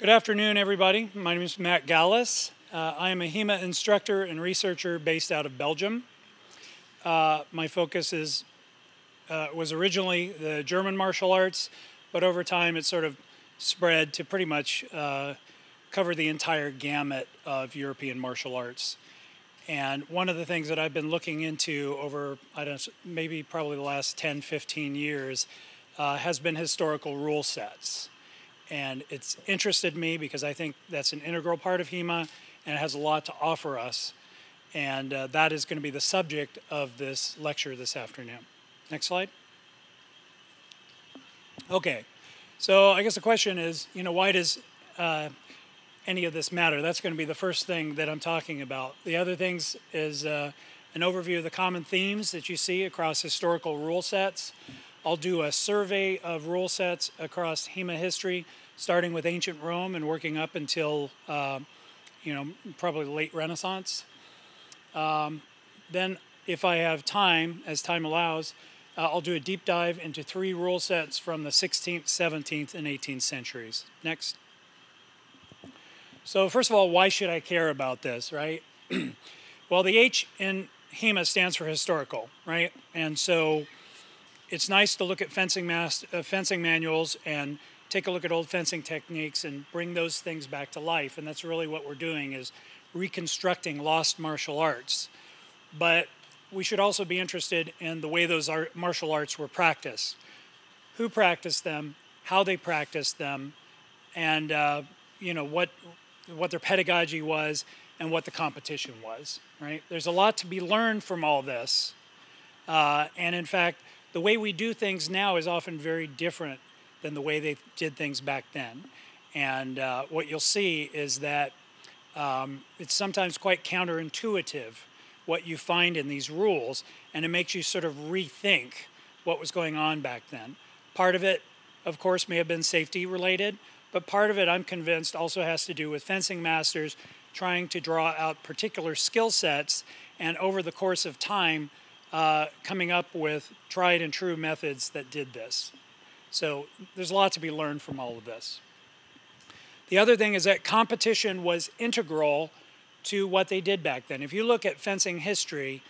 Good afternoon, everybody. My name is Matt Galas. Uh, I am a HEMA instructor and researcher based out of Belgium. Uh, my focus is uh, was originally the German martial arts, but over time it sort of spread to pretty much uh, cover the entire gamut of European martial arts. And one of the things that I've been looking into over, I don't know, maybe probably the last 10, 15 years uh, has been historical rule sets. And it's interested me because I think that's an integral part of HEMA and it has a lot to offer us. And uh, that is going to be the subject of this lecture this afternoon. Next slide. Okay, so I guess the question is, you know, why does uh, any of this matter? That's going to be the first thing that I'm talking about. The other things is uh, an overview of the common themes that you see across historical rule sets. I'll do a survey of rule sets across HEMA history, starting with ancient Rome and working up until, uh, you know, probably late Renaissance. Um, then, if I have time, as time allows, uh, I'll do a deep dive into three rule sets from the 16th, 17th, and 18th centuries. Next. So, first of all, why should I care about this, right? well, the H in HEMA stands for historical, right? And so it's nice to look at fencing, mas- uh, fencing manuals and take a look at old fencing techniques and bring those things back to life. And that's really what we're doing is reconstructing lost martial arts. But we should also be interested in the way those art, martial arts were practiced, who practiced them, how they practiced them, and uh, you know what what their pedagogy was and what the competition was. Right? There's a lot to be learned from all this, uh, and in fact, the way we do things now is often very different than the way they did things back then. And uh, what you'll see is that um, it's sometimes quite counterintuitive what you find in these rules, and it makes you sort of rethink what was going on back then. Part of it, of course, may have been safety related, but part of it, I'm convinced, also has to do with fencing masters trying to draw out particular skill sets and over the course of time uh, coming up with tried and true methods that did this. So there's a lot to be learned from all of this. The other thing is that competition was integral to what they did back then. If you look at fencing history,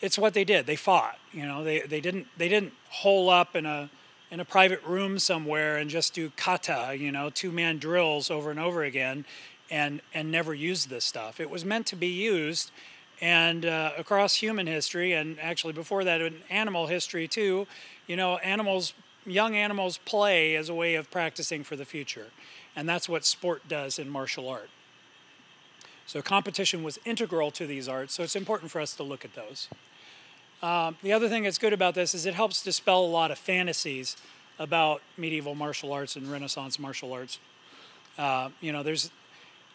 it's what they did. They fought. You know, they, they didn't they didn't hole up in a in a private room somewhere and just do kata, you know, two man drills over and over again, and and never use this stuff. It was meant to be used, and uh, across human history, and actually before that in animal history too, you know, animals young animals play as a way of practicing for the future, and that's what sport does in martial art. So competition was integral to these arts, so it's important for us to look at those. Um, the other thing that's good about this is it helps dispel a lot of fantasies about medieval martial arts and Renaissance martial arts. Uh, you know, there's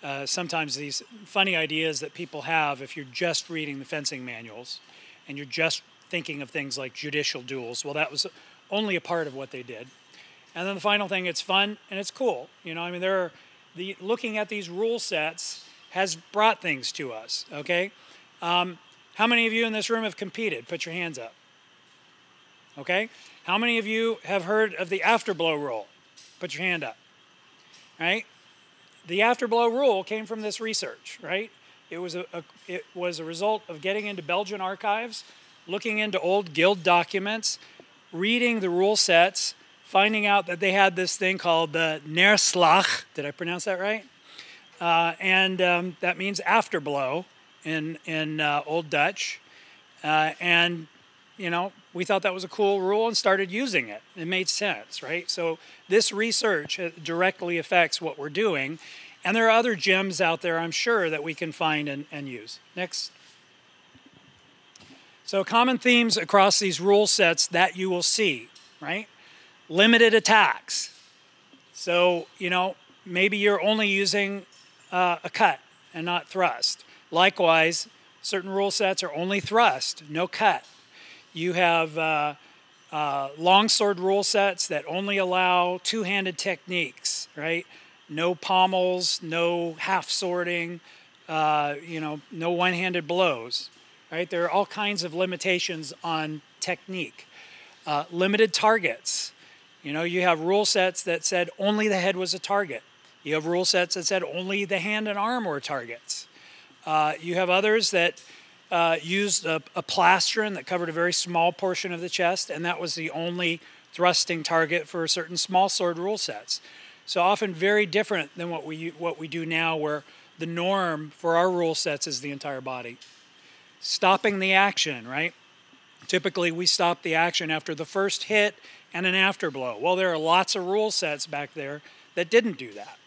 uh, sometimes these funny ideas that people have if you're just reading the fencing manuals and you're just thinking of things like judicial duels. Well, that was only a part of what they did. And then the final thing, it's fun and it's cool. You know, I mean, there are the looking at these rule sets has brought things to us, okay? Um, how many of you in this room have competed? Put your hands up. Okay? How many of you have heard of the afterblow rule? Put your hand up. Right? The afterblow rule came from this research, right? It was a, a, it was a result of getting into Belgian archives, looking into old guild documents, reading the rule sets, finding out that they had this thing called the Neerslag. Did I pronounce that right? Uh, and um, that means afterblow in in uh, Old Dutch, uh, and you know we thought that was a cool rule and started using it. It made sense, right? So this research directly affects what we're doing, and there are other gems out there, I'm sure, that we can find and, and use. Next. So common themes across these rule sets that you will see, right? Limited attacks. So you know maybe you're only using uh, a cut and not thrust. Likewise, certain rule sets are only thrust, no cut. You have uh, uh, longsword rule sets that only allow two handed techniques, right? No pommels, no half swording, uh, you know, no one handed blows, right? There are all kinds of limitations on technique. Uh, limited targets. You know, you have rule sets that said only the head was a target. You have rule sets that said only the hand and arm were targets. Uh, you have others that uh, used a, a plastron that covered a very small portion of the chest, and that was the only thrusting target for certain small sword rule sets. So often very different than what we what we do now, where the norm for our rule sets is the entire body. Stopping the action, right? Typically, we stop the action after the first hit and an afterblow. Well, there are lots of rule sets back there that didn't do that.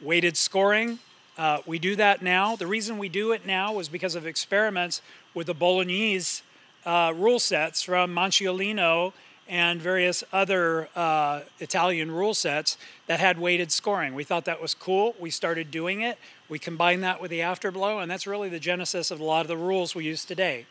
Weighted scoring, uh, we do that now. The reason we do it now was because of experiments with the Bolognese uh, rule sets from Manciolino and various other uh, Italian rule sets that had weighted scoring. We thought that was cool. We started doing it. We combined that with the afterblow, and that's really the genesis of a lot of the rules we use today.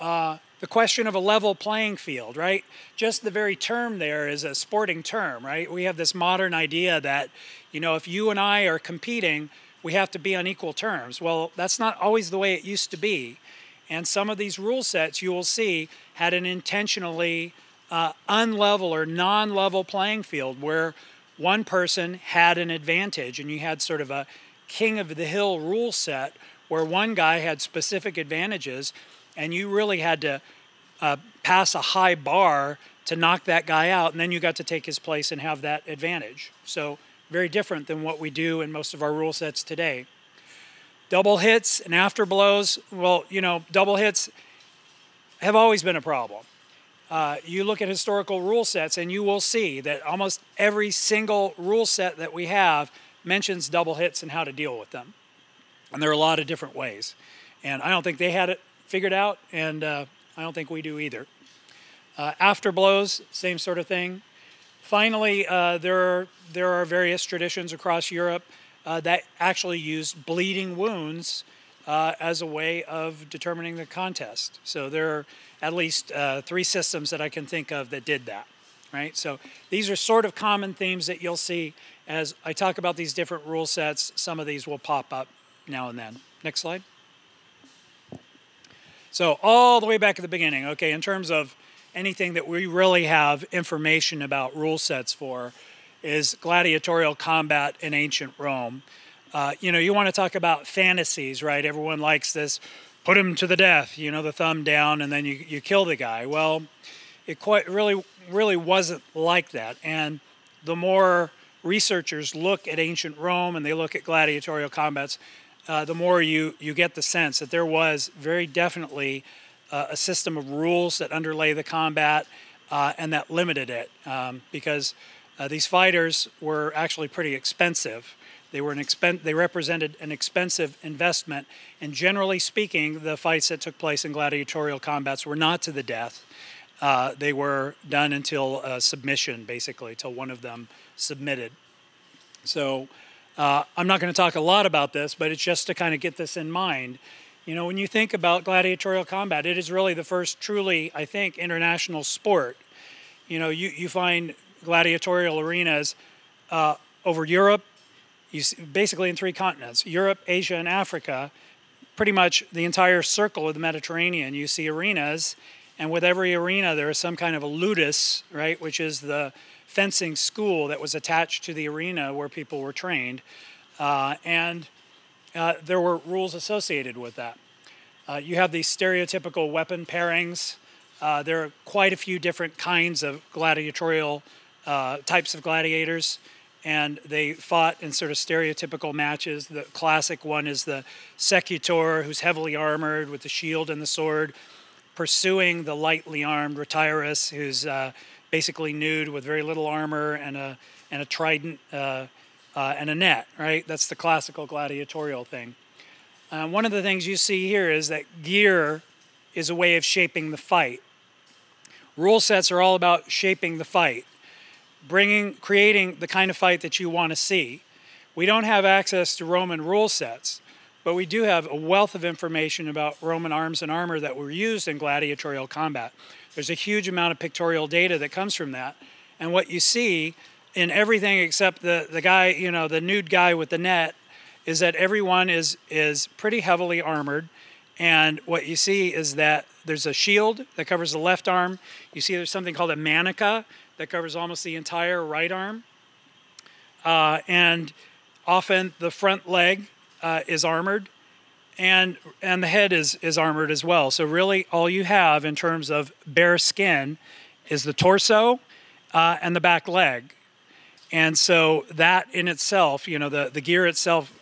Uh, the question of a level playing field, right? Just the very term there is a sporting term, right? We have this modern idea that, you know, if you and I are competing, we have to be on equal terms. Well, that's not always the way it used to be. And some of these rule sets you will see had an intentionally uh, unlevel or non level playing field where one person had an advantage and you had sort of a king of the hill rule set where one guy had specific advantages and you really had to uh, pass a high bar to knock that guy out and then you got to take his place and have that advantage. So, very different than what we do in most of our rule sets today. Double hits and after blows, well, you know, double hits have always been a problem. Uh, you look at historical rule sets and you will see that almost every single rule set that we have mentions double hits and how to deal with them. And there are a lot of different ways. And I don't think they had it figured out, and uh, I don't think we do either. Uh, after blows, same sort of thing. Finally, uh, there, are, there are various traditions across Europe uh, that actually used bleeding wounds uh, as a way of determining the contest. So there are at least uh, three systems that I can think of that did that, right? So these are sort of common themes that you'll see as I talk about these different rule sets. Some of these will pop up now and then. Next slide. So all the way back at the beginning, okay, in terms of anything that we really have information about rule sets for, is gladiatorial combat in ancient Rome. Uh, you know, you want to talk about fantasies, right? Everyone likes this put him to the death, you know, the thumb down, and then you, you kill the guy. Well, it quite really, really wasn't like that. And the more researchers look at ancient Rome and they look at gladiatorial combats, uh, the more you, you get the sense that there was very definitely uh, a system of rules that underlay the combat uh, and that limited it. Um, because uh, these fighters were actually pretty expensive. They were an expen- They represented an expensive investment, and generally speaking, the fights that took place in gladiatorial combats were not to the death. Uh, they were done until submission, basically, till one of them submitted. So, uh, I'm not going to talk a lot about this, but it's just to kind of get this in mind. You know, when you think about gladiatorial combat, it is really the first truly, I think, international sport. You know, you, you find gladiatorial arenas uh, over Europe, you see, basically in three continents Europe, Asia, and Africa. Pretty much the entire circle of the Mediterranean, you see arenas, and with every arena, there is some kind of a ludus, right, which is the fencing school that was attached to the arena where people were trained. Uh, and uh, there were rules associated with that. Uh, you have these stereotypical weapon pairings. Uh, there are quite a few different kinds of gladiatorial uh, types of gladiators, and they fought in sort of stereotypical matches. The classic one is the secutor, who's heavily armored with the shield and the sword, pursuing the lightly armed retiarius, who's uh, basically nude with very little armor and a and a trident uh, uh, and a net. Right, that's the classical gladiatorial thing. Uh, one of the things you see here is that gear is a way of shaping the fight. Rule sets are all about shaping the fight bringing, creating the kind of fight that you want to see. We don't have access to Roman rule sets, but we do have a wealth of information about Roman arms and armor that were used in gladiatorial combat. There's a huge amount of pictorial data that comes from that. And what you see in everything except the, the guy, you know, the nude guy with the net, is that everyone is, is pretty heavily armored. And what you see is that there's a shield that covers the left arm. You see there's something called a manica, that covers almost the entire right arm. uh, and often the front leg uh, is armored, and and the head is is armored as well. So really, all you have in terms of bare skin is the torso uh, and the back leg, and so that in itself, you know, the the gear itself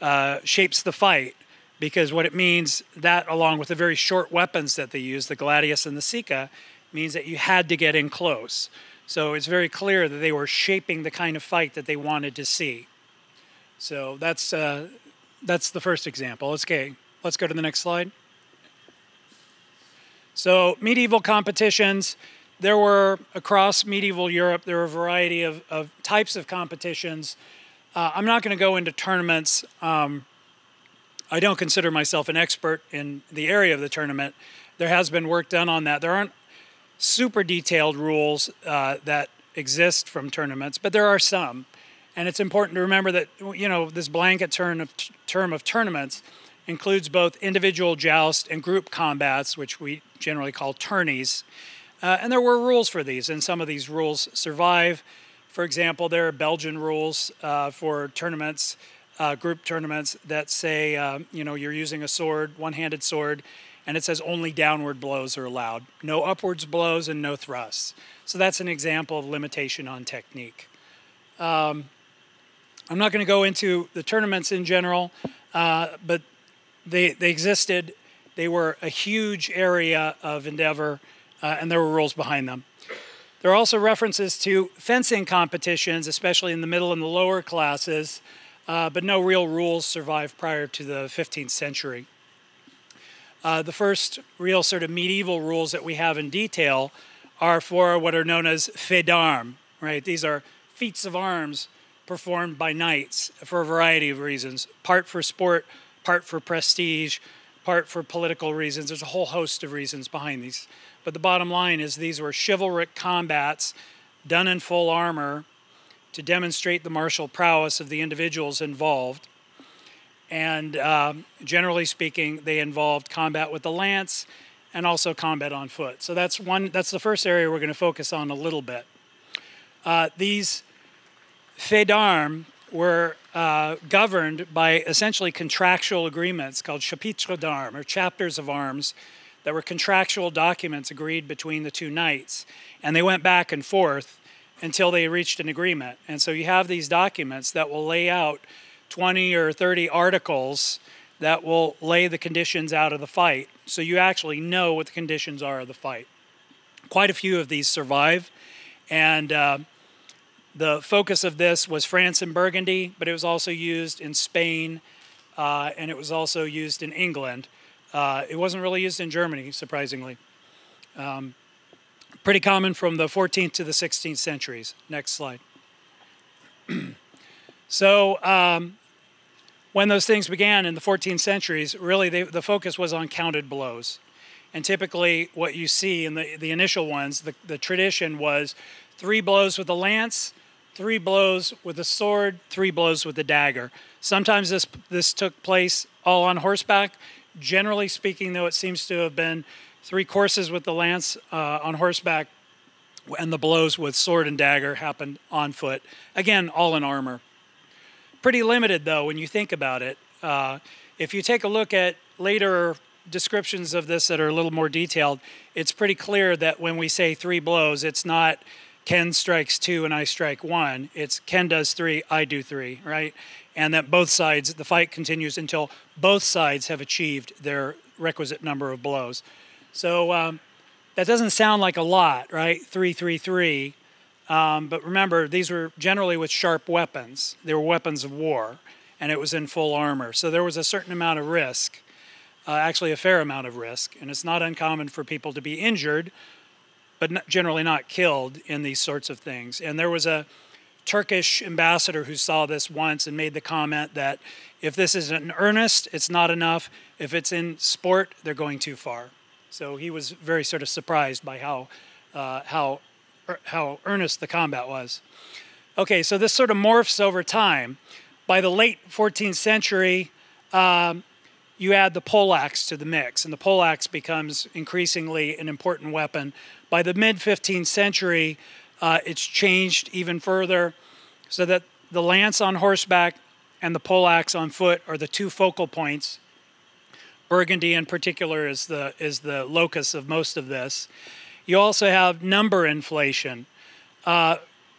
uh, shapes the fight because what it means that along with the very short weapons that they use, the gladius and the sica, means that you had to get in close. So it's very clear that they were shaping the kind of fight that they wanted to see. So that's uh, that's the first example. Okay, let's go to the next slide. So medieval competitions, there were across medieval Europe, there were a variety of, of types of competitions. Uh, I'm not going to go into tournaments. Um, I don't consider myself an expert in the area of the tournament. There has been work done on that. There aren't super detailed rules uh, that exist from tournaments, but there are some. And it's important to remember that you know this blanket term of, term of tournaments includes both individual joust and group combats, which we generally call tourneys. Uh, and there were rules for these, and some of these rules survive. For example, there are Belgian rules uh, for tournaments, uh, group tournaments, that say um, you know you're using a sword, one-handed sword, and it says only downward blows are allowed, no upwards blows and no thrusts. So that's an example of limitation on technique. Um, I'm not going to go into the tournaments in general, uh, but they, they existed. They were a huge area of endeavor, uh, and there were rules behind them. There are also references to fencing competitions, especially in the middle and the lower classes, uh, but no real rules survived prior to the 15th century. Uh, the first real sort of medieval rules that we have in detail are for what are known as faits d'armes, right? These are feats of arms performed by knights for a variety of reasons part for sport, part for prestige, part for political reasons. There's a whole host of reasons behind these. But the bottom line is these were chivalric combats done in full armor to demonstrate the martial prowess of the individuals involved and um, generally speaking, they involved combat with the lance and also combat on foot. So that's one. That's the first area we're going to focus on a little bit. Uh, these d'armes were uh, governed by essentially contractual agreements called chapitres d'armes or chapters of arms that were contractual documents agreed between the two knights, and they went back and forth until they reached an agreement. And so you have these documents that will lay out 20 or 30 articles that will lay the conditions out of the fight so you actually know what the conditions are of the fight. Quite a few of these survive, and uh, the focus of this was France and Burgundy, but it was also used in Spain uh, and it was also used in England. Uh, it wasn't really used in Germany, surprisingly. Um, pretty common from the 14th to the 16th centuries. Next slide. So um, when those things began in the 14th centuries, really they, the focus was on counted blows. And typically, what you see in the, the initial ones, the, the tradition was three blows with a lance, three blows with a sword, three blows with a dagger. Sometimes this, this took place all on horseback. Generally speaking, though, it seems to have been three courses with the lance uh, on horseback, and the blows with sword and dagger happened on foot. Again, all in armor pretty limited though when you think about it. Uh, if you take a look at later descriptions of this that are a little more detailed, it's pretty clear that when we say three blows, it's not Ken strikes two and I strike one. It's Ken does three, I do three, right? And that both sides, the fight continues until both sides have achieved their requisite number of blows. So um, that doesn't sound like a lot, right? Three, three, three. Um, but remember, these were generally with sharp weapons. They were weapons of war, and it was in full armor. So there was a certain amount of risk, uh, actually, a fair amount of risk. And it's not uncommon for people to be injured, but not, generally not killed in these sorts of things. And there was a Turkish ambassador who saw this once and made the comment that if this is in earnest, it's not enough. If it's in sport, they're going too far. So he was very sort of surprised by how uh, how how earnest the combat was. Okay, so this sort of morphs over time. By the late 14th century, um, you add the poleaxe to the mix, and the poleaxe becomes increasingly an important weapon. By the mid 15th century, uh, it's changed even further so that the lance on horseback and the poleaxe on foot are the two focal points. Burgundy, in particular, is the is the locus of most of this. You also have number inflation. Uh,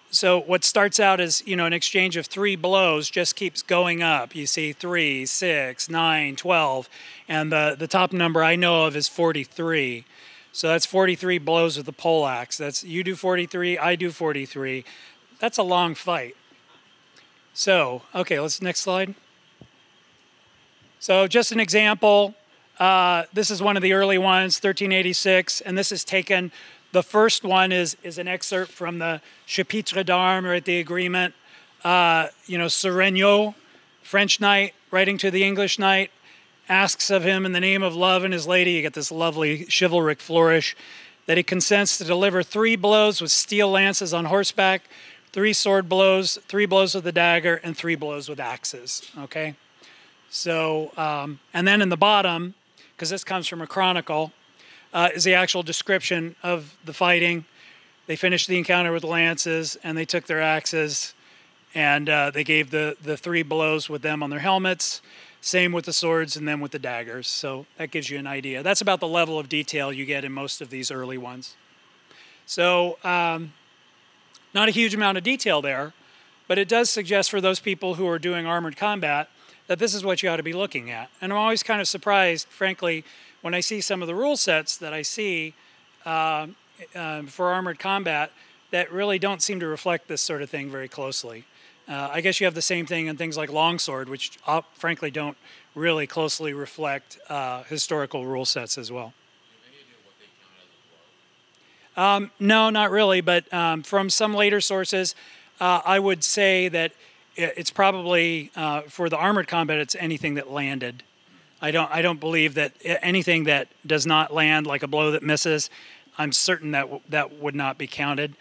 so what starts out as you know an exchange of three blows just keeps going up. You see three, six, nine, twelve, and the the top number I know of is forty three. So that's 43 blows with the poleaxe. That's you do 43, I do 43. That's a long fight. So, okay, let's next slide. So, just an example. Uh, this is one of the early ones, 1386, and this is taken. The first one is is an excerpt from the Chapitre d'Armes, right? The agreement. Uh, you know, Sereno, French knight, writing to the English knight, asks of him in the name of love and his lady. You get this lovely chivalric flourish that he consents to deliver three blows with steel lances on horseback three sword blows, three blows with the dagger, and three blows with axes. Okay? So, um, and then in the bottom, because this comes from a chronicle, uh, is the actual description of the fighting. They finished the encounter with lances, and they took their axes, and uh, they gave the, the three blows with them on their helmets. Same with the swords, and then with the daggers. So that gives you an idea. That's about the level of detail you get in most of these early ones. So, um, not a huge amount of detail there, but it does suggest for those people who are doing armored combat that this is what you ought to be looking at. And I'm always kind of surprised, frankly, when I see some of the rule sets that I see uh, uh, for armored combat that really don't seem to reflect this sort of thing very closely. Uh, I guess you have the same thing in things like longsword, which uh, frankly don't really closely reflect uh, historical rule sets as well. Um, no, not really. But um, from some later sources, uh, I would say that it's probably uh, for the armored combat. It's anything that landed. I don't. I don't believe that anything that does not land, like a blow that misses, I'm certain that that would not be counted.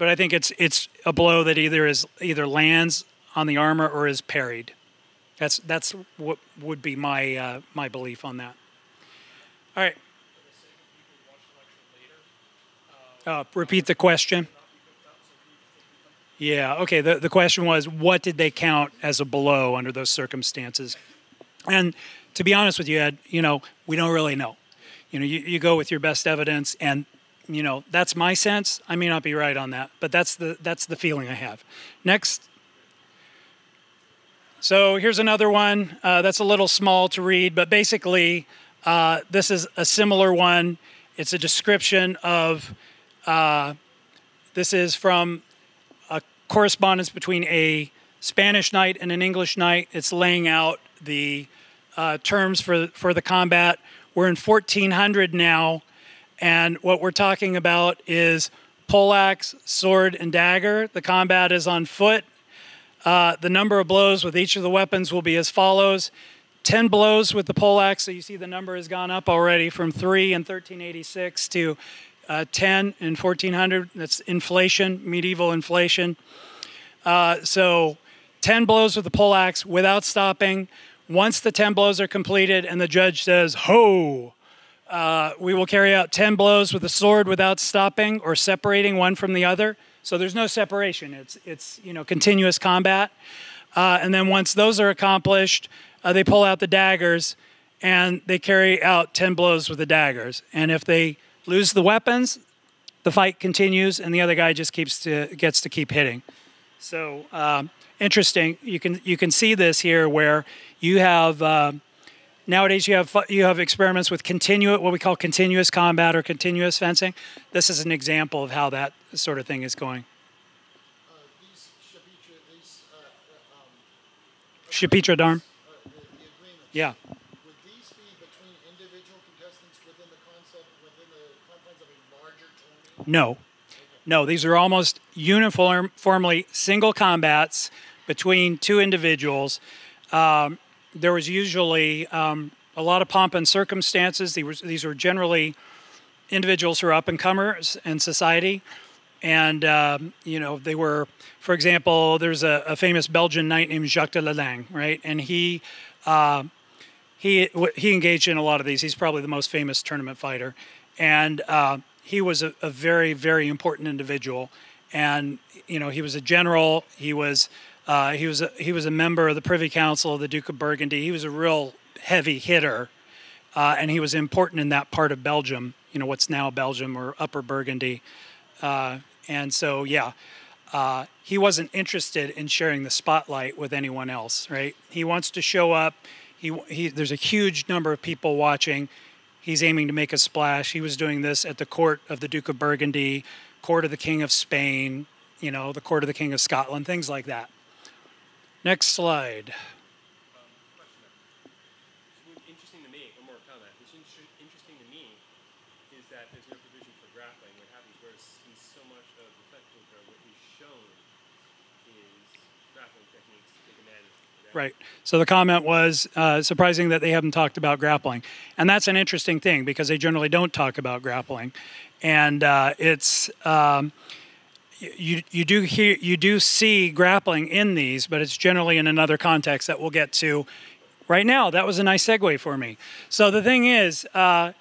But I think it's it's a blow that either is either lands on the armor or is parried. That's that's what would be my uh, my belief on that. All right. Uh, repeat the question. Yeah, okay. The, the question was what did they count as a blow under those circumstances? And to be honest with you, Ed, you know, we don't really know. You know, you, you go with your best evidence, and, you know, that's my sense. I may not be right on that, but that's the, that's the feeling I have. Next. So here's another one uh, that's a little small to read, but basically, uh, this is a similar one. It's a description of uh, this is from a correspondence between a Spanish knight and an English knight. It's laying out the uh, terms for for the combat. We're in 1400 now, and what we're talking about is poleaxe, sword, and dagger. The combat is on foot. Uh, the number of blows with each of the weapons will be as follows 10 blows with the poleaxe. So you see the number has gone up already from 3 in 1386 to uh, 10 in 1400. That's inflation, medieval inflation. Uh, so 10 blows with the poleaxe without stopping. Once the 10 blows are completed and the judge says, ho, uh, we will carry out 10 blows with the sword without stopping or separating one from the other. So there's no separation. It's, it's you know, continuous combat. Uh, and then once those are accomplished, uh, they pull out the daggers and they carry out 10 blows with the daggers. And if they lose the weapons, the fight continues, and the other guy just keeps to gets to keep hitting. So um, interesting. You can you can see this here where you have uh, nowadays you have you have experiments with continuous what we call continuous combat or continuous fencing. This is an example of how that sort of thing is going. These these, uh, yeah. Would these be between individual contestants within the, concept, within the yeah. No. No, these are almost uniformly single combats between two individuals. Um, there was usually um, a lot of pomp and circumstances. These were, these were generally individuals who are up and comers in society. And, um, you know, they were, for example, there's a, a, famous Belgian knight named Jacques de Lalaing, right? And he, uh, he, he engaged in a lot of these. He's probably the most famous tournament fighter. And uh, he was a, a very, very important individual. And, you know, he was a general. He was, Uh, he was a, he was a member of the Privy Council of the Duke of Burgundy. He was a real heavy hitter, uh, and he was important in that part of Belgium. You know what's now Belgium or Upper Burgundy, uh, and so yeah, uh, he wasn't interested in sharing the spotlight with anyone else. Right? He wants to show up. He, he there's a huge number of people watching. He's aiming to make a splash. He was doing this at the court of the Duke of Burgundy, court of the King of Spain, you know, the court of the King of Scotland, things like that. Next slide. interesting to me, one more comment. What's interesting to me is that there's no provision for grappling. What happens where so much of the technical code, shown is grappling techniques to take advantage of Right. So the comment was uh, surprising that they haven't talked about grappling, and that's an interesting thing because they generally don't talk about grappling, and uh, it's. Um, you you do hear you do see grappling in these, but it's generally in another context that we'll get to. Right now, that was a nice segue for me. So the thing is, uh,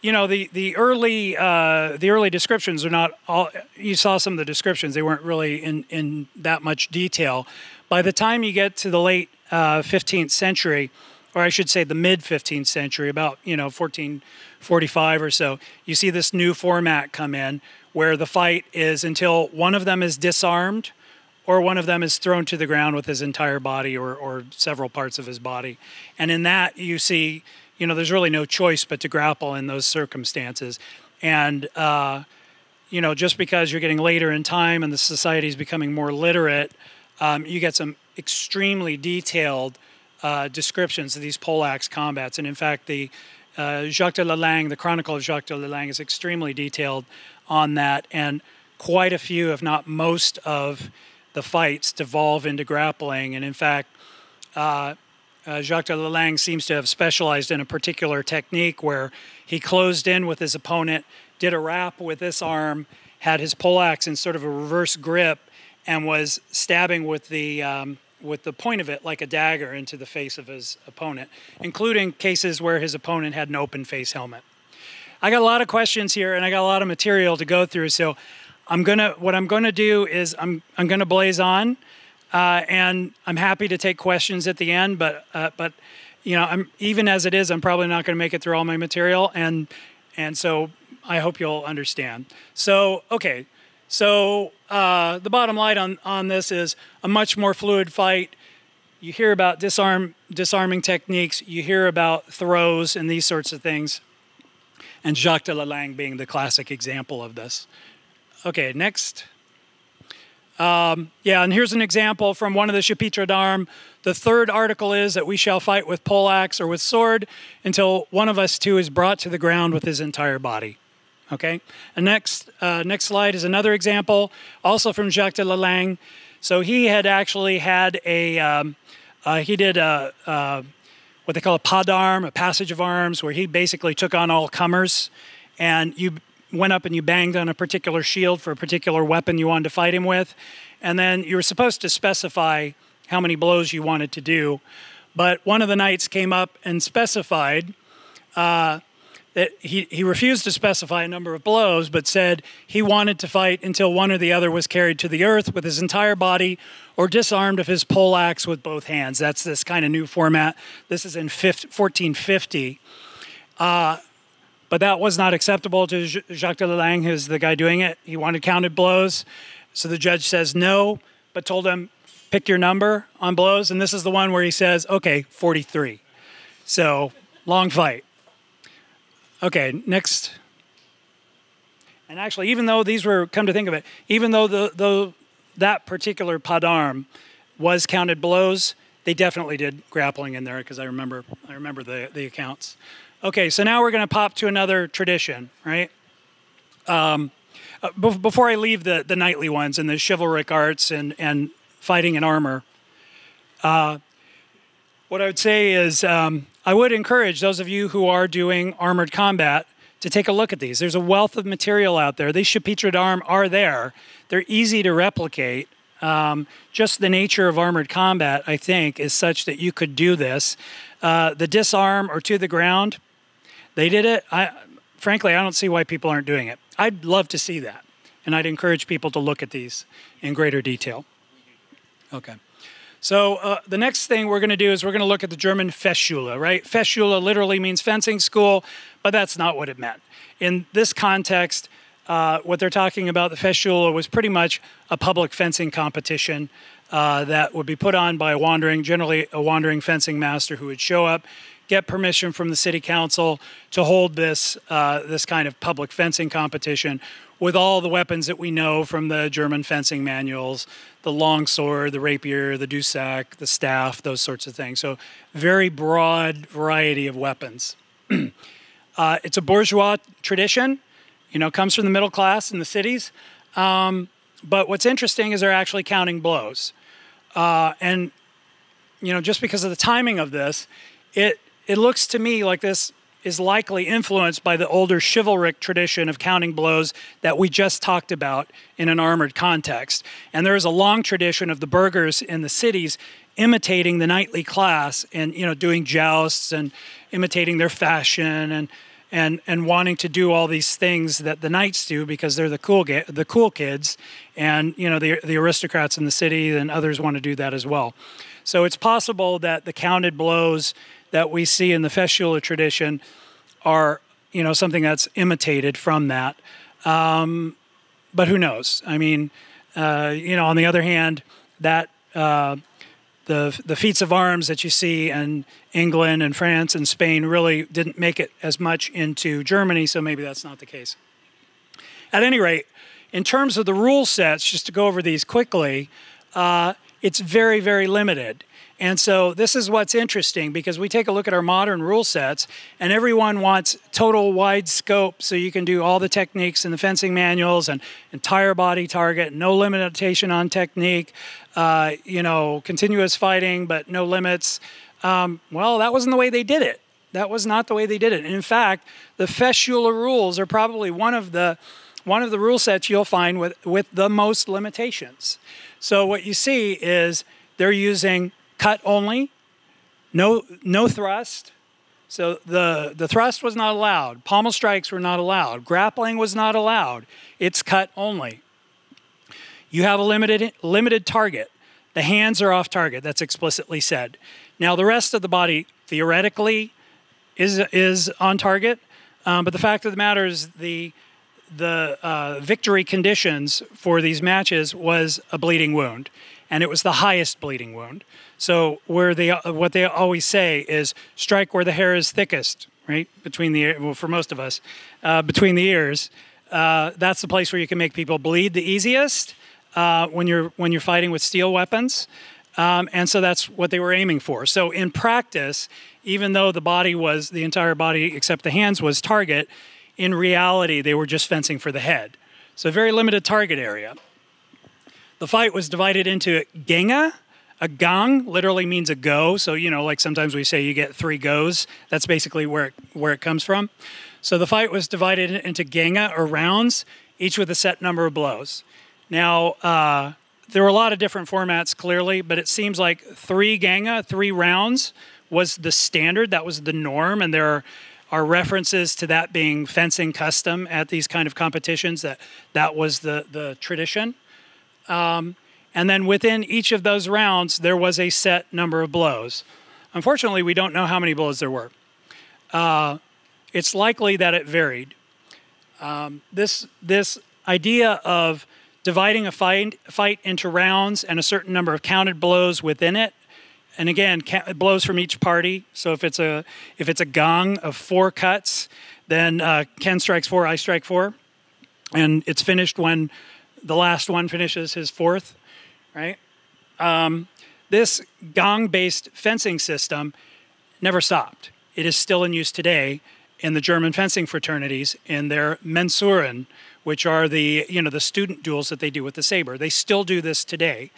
you know, the the early uh, the early descriptions are not all. You saw some of the descriptions; they weren't really in in that much detail. By the time you get to the late uh, 15th century, or I should say the mid 15th century, about you know 1445 or so, you see this new format come in where the fight is until one of them is disarmed or one of them is thrown to the ground with his entire body or, or several parts of his body. And in that, you see, you know, there's really no choice but to grapple in those circumstances. And, uh, you know, just because you're getting later in time and the society is becoming more literate, um, you get some extremely detailed uh, descriptions of these poleaxe combats. And in fact, the uh, Jacques de Lalaing, the Chronicle of Jacques de Lalaing, is extremely detailed on that, and quite a few, if not most, of the fights devolve into grappling. And in fact, uh, uh, Jacques de Lalaing seems to have specialized in a particular technique where he closed in with his opponent, did a wrap with this arm, had his poleaxe in sort of a reverse grip, and was stabbing with the um, with the point of it like a dagger into the face of his opponent, including cases where his opponent had an open face helmet. I got a lot of questions here and I got a lot of material to go through. So I'm gonna what I'm gonna do is I'm I'm gonna blaze on, uh, and I'm happy to take questions at the end. But uh, but you know I'm even as it is I'm probably not gonna make it through all my material and and so I hope you'll understand. So okay, so uh, the bottom line on on this is a much more fluid fight. You hear about disarm disarming techniques. You hear about throws and these sorts of things and Jacques de Lalaing being the classic example of this. Okay, next. Um, yeah, and here's an example from one of the Chapitre d'Armes. The third article is that we shall fight with poleaxe or with sword until one of us two is brought to the ground with his entire body. Okay, and next, uh, next slide is another example, also from Jacques de Lalaing. So he had actually had a, um, uh, he did a, a what they call a pas d'armes, a passage of arms, where he basically took on all comers, and you went up and you banged on a particular shield for a particular weapon you wanted to fight him with, and then you were supposed to specify how many blows you wanted to do. But one of the knights came up and specified uh, that he, he refused to specify a number of blows, but said he wanted to fight until one or the other was carried to the earth with his entire body or disarmed of his poleaxe with both hands. That's this kind of new format. This is in 1450. Uh, but that was not acceptable to Jacques de Lalaing, who's the guy doing it. He wanted counted blows. So the judge says no, but told him, pick your number on blows. And this is the one where he says, okay, 43. So long fight. Okay, next. And actually, even though these were, come to think of it, even though the, the that particular pas d'armes was counted blows, they definitely did grappling in there because I remember I remember the, the accounts. Okay, so now we're going to pop to another tradition, right? Um, uh, before I leave the, the knightly ones and the chivalric arts and, and fighting in armor, uh, what I would say is um, I would encourage those of you who are doing armored combat to take a look at these. There's a wealth of material out there. These chapitres d'armes are there. They're easy to replicate. Um, just the nature of armored combat, I think, is such that you could do this. Uh, the disarm or to the ground, they did it. I, frankly, I don't see why people aren't doing it. I'd love to see that, and I'd encourage people to look at these in greater detail. Okay. So uh, the next thing we're going to do is we're going to look at the German Fechtschule, right? Fechtschule literally means fencing school, but that's not what it meant. In this context, uh, what they're talking about, the Fechtschule was pretty much a public fencing competition uh, that would be put on by a wandering, generally a wandering fencing master who would show up, get permission from the city council to hold this uh, this kind of public fencing competition with all the weapons that we know from the German fencing manuals the longsword, the rapier, the dusak, the staff, those sorts of things. So, very broad variety of weapons. uh, it's a bourgeois tradition, you know, comes from the middle class in the cities. Um, but what's interesting is they're actually counting blows. Uh, and, you know, just because of the timing of this, it, it looks to me like this is likely influenced by the older chivalric tradition of counting blows that we just talked about in an armored context. And there is a long tradition of the burghers in the cities imitating the knightly class and you know doing jousts and imitating their fashion and and and wanting to do all these things that the knights do because they're the cool the cool kids and you know the the aristocrats in the city and others want to do that as well. So it's possible that the counted blows that we see in the Fechtschule tradition are, you know, something that's imitated from that. Um, but who knows? I mean, uh, you know, on the other hand, that uh, the the feats of arms that you see in England and France and Spain really didn't make it as much into Germany, so maybe that's not the case. At any rate, in terms of the rule sets, just to go over these quickly, uh, it's very, very limited. And so this is what's interesting because we take a look at our modern rule sets and everyone wants total wide scope so you can do all the techniques in the fencing manuals and entire body target, no limitation on technique, uh, you know, continuous fighting but no limits. Um, well, that wasn't the way they did it. That was not the way they did it. in fact, the Fechtschule rules are probably one of the one of the rule sets you'll find with, with the most limitations. So what you see is they're using cut only, no, no thrust. So the, the thrust was not allowed. Pommel strikes were not allowed. Grappling was not allowed. It's cut only. You have a limited, limited target. The hands are off target. That's explicitly said. Now, the rest of the body theoretically is, is on target, um, but the fact of the matter is the, the uh, victory conditions for these matches was a bleeding wound, and it was the highest bleeding wound. So where they what they always say is strike where the hair is thickest, right between the well for most of us, uh, between the ears. Uh, that's the place where you can make people bleed the easiest uh, when you're when you're fighting with steel weapons. Um, and so that's what they were aiming for. So in practice, even though the body was the entire body except the hands was target, in reality they were just fencing for the head. So very limited target area. The fight was divided into Gänge. a gang literally means a go. So, you know, like sometimes we say you get three goes. That's basically where it, where it comes from. So the fight was divided into Gänge or rounds, each with a set number of blows. Now, uh, there were a lot of different formats, clearly, but it seems like three Gänge, three rounds, was the standard. That was the norm, and there are, are references to that being fencing custom at these kind of competitions. That that was the the tradition. Um, and then within each of those rounds, there was a set number of blows. Unfortunately, we don't know how many blows there were. Uh, it's likely that it varied. Um, this, this idea of dividing a fight, fight into rounds and a certain number of counted blows within it, and again, it blows from each party. So if it's a if it's a Gang of four cuts, then uh, Ken strikes four, I strike four, and it's finished when the last one finishes his fourth right? Um, this Gang based fencing system never stopped. It is still in use today in the German fencing fraternities in their Mensuren, which are the you know the student duels that they do with the saber. They still do this today,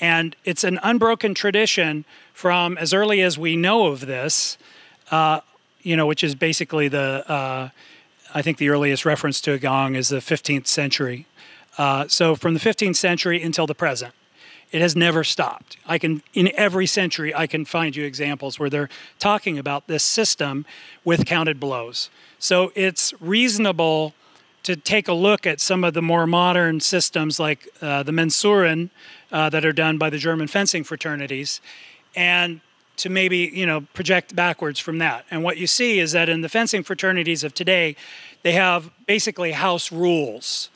and it's an unbroken tradition from as early as we know of this. Uh, you know, which is basically the uh, I think the earliest reference to a Gang is the 15th century. Uh, so from the 15th century until the present. It has never stopped. I can, in every century, I can find you examples where they're talking about this system with counted blows. So it's reasonable to take a look at some of the more modern systems like uh, the Mensuren uh, that are done by the German fencing fraternities, and to maybe you know project backwards from that. And what you see is that in the fencing fraternities of today, they have basically house rules,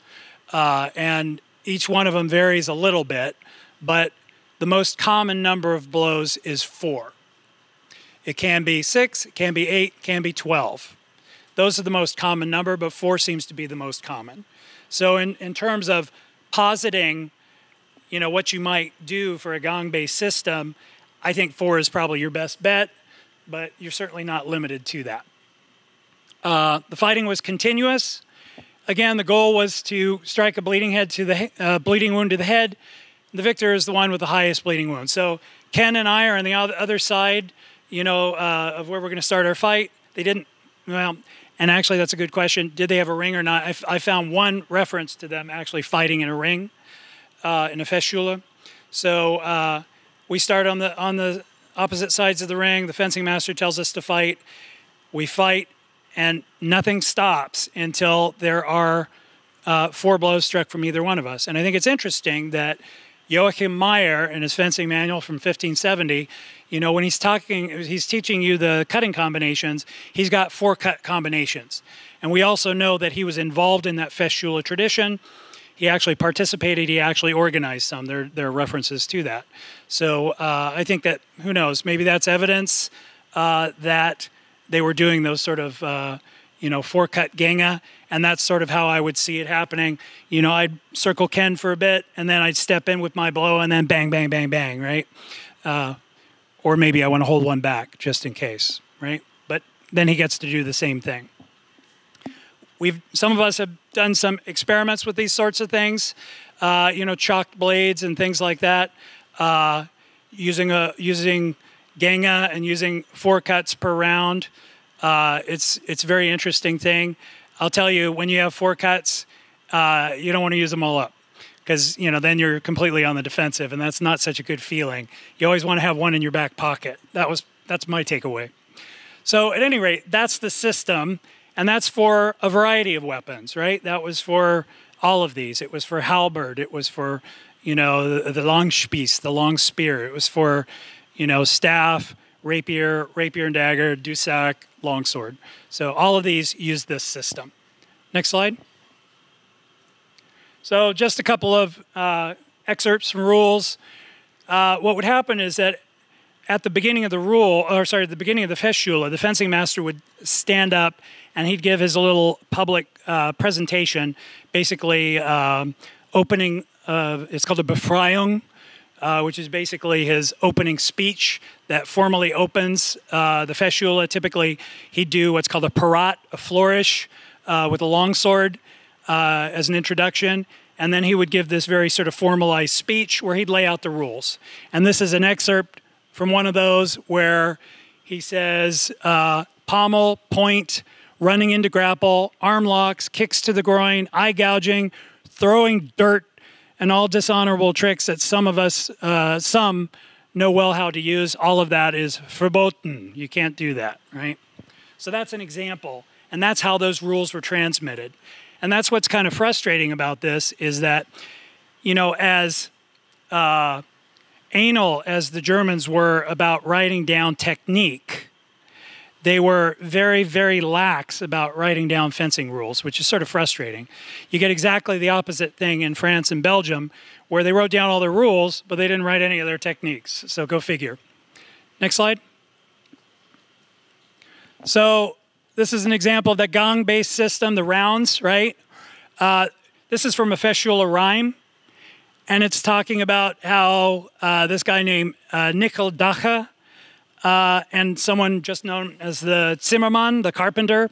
uh, and each one of them varies a little bit, but the most common number of blows is four. It can be six, it can be eight, can be 12. Those are the most common number, but four seems to be the most common. So, in, in terms of positing, you know, what you might do for a Gang based system, I think four is probably your best bet, but you're certainly not limited to that. Uh, the fighting was continuous. Again, the goal was to strike a bleeding head to the uh, bleeding wound to the head. The victor is the one with the highest bleeding wound. So Ken and I are on the other side, you know, uh, of where we're going to start our fight. They didn't. Well, and actually, that's a good question. Did they have a ring or not? I, I found one reference to them actually fighting in a ring, uh, in a Fechtschule. So uh, we start on the on the opposite sides of the ring. The fencing master tells us to fight. We fight and nothing stops until there are uh, four blows struck from either one of us. And I think it's interesting that Joachim Meyer, in his fencing manual from 1570, you know, when he's talking, he's teaching you the cutting combinations, he's got four cut combinations. And we also know that he was involved in that Fechtschule tradition. He actually participated, he actually organized some. There, there are references to that. So uh, I think that, who knows, maybe that's evidence uh, that they were doing those sort of uh, you know four cut Gänge and that's sort of how i would see it happening you know i'd circle ken for a bit and then i'd step in with my blow and then bang bang bang bang right uh, or maybe i want to hold one back just in case right but then he gets to do the same thing we've some of us have done some experiments with these sorts of things uh, you know chalked blades and things like that uh, using a using Gänge and using four cuts per round. Uh, it's it's a very interesting thing. I'll tell you, when you have four cuts, uh, you don't want to use them all up because you know then you're completely on the defensive, and that's not such a good feeling. You always want to have one in your back pocket. That was that's my takeaway. So at any rate, that's the system, and that's for a variety of weapons, right? That was for all of these. It was for halberd. It was for you know the, the long spieß, the long spear. It was for you know, staff, rapier, rapier and dagger, dusak, longsword. So all of these use this system. Next slide. So just a couple of uh, excerpts from rules. Uh, what would happen is that at the beginning of the rule, or sorry, at the beginning of the Fechtschule, the fencing master would stand up and he'd give his little public uh, presentation, basically um, opening. it's called a Befreiung, uh, which is basically his opening speech that formally opens uh, the Fechtschule. Typically, he'd do what's called a parat, a flourish uh, with a longsword uh, as an introduction. And then he would give this very sort of formalized speech where he'd lay out the rules. And this is an excerpt from one of those where he says, uh, pommel, point, running into grapple, arm locks, kicks to the groin, eye gouging, throwing dirt and all dishonorable tricks that some of us, uh, some know well how to use. All of that is verboten. You can't do that, right? So that's an example, and that's how those rules were transmitted. And that's what's kind of frustrating about this is that, you know, as uh, anal as the Germans were about writing down technique, they were very, very lax about writing down fencing rules, which is sort of frustrating. You get exactly the opposite thing in France and Belgium, where they wrote down all their rules, but they didn't write any of their techniques. So go figure. Next slide. So this is an example of the Gang-based system, the rounds, right? Uh, this is from a Fechtschule rhyme, and it's talking about how uh, this guy named uh, Dache uh, and someone just known as the Zimmermann, the carpenter.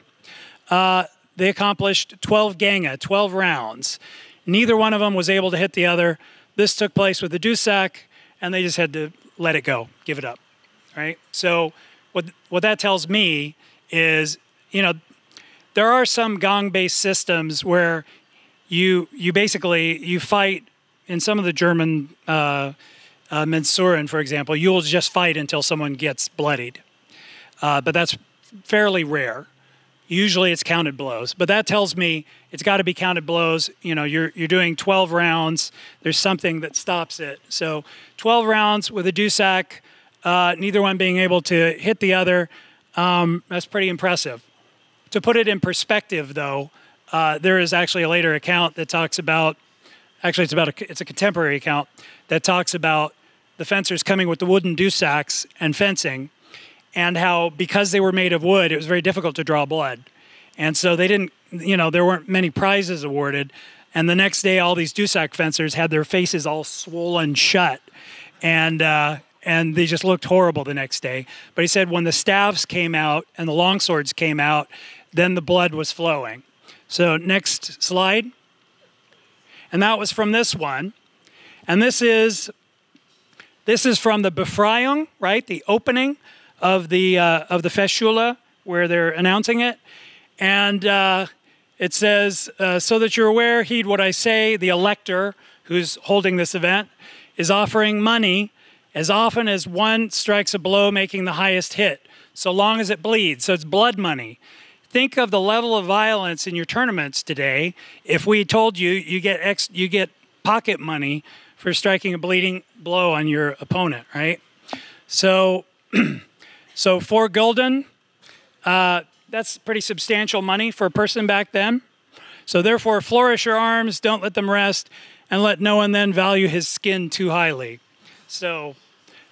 Uh, they accomplished 12 Gänge, 12 rounds. Neither one of them was able to hit the other. This took place with the Dusak, and they just had to let it go, give it up. Right? So, what, what that tells me is, you know, there are some Gang based systems where you you basically you fight in some of the German uh, uh, Mensuren, for example, you'll just fight until someone gets bloodied. Uh, but that's fairly rare. Usually it's counted blows, but that tells me it's got to be counted blows. You know, you're you're doing 12 rounds. There's something that stops it. So 12 rounds with a Dusak, uh, neither one being able to hit the other. Um, that's pretty impressive. To put it in perspective, though, uh, there is actually a later account that talks about. Actually, it's about a, it's a contemporary account that talks about the fencers coming with the wooden Dusaks and fencing and how because they were made of wood, it was very difficult to draw blood. And so they didn't, you know, there weren't many prizes awarded. And the next day, all these Dusak fencers had their faces all swollen shut, and uh, and they just looked horrible the next day. But he said when the staves came out and the long swords came out, then the blood was flowing. So next slide, and that was from this one, and this is this is from the Befreiung, right? The opening of the uh, of the Fechtschule where they're announcing it, and uh, it says, uh, "So that you're aware, heed what I say." The elector, who's holding this event, is offering money as often as one strikes a blow, making the highest hit, so long as it bleeds. So it's blood money. Think of the level of violence in your tournaments today. If we told you you get ex, you get pocket money for striking a bleeding blow on your opponent, right? So So four gulden, uh, that's pretty substantial money for a person back then. So therefore, flourish your arms, don't let them rest, and let no one then value his skin too highly. So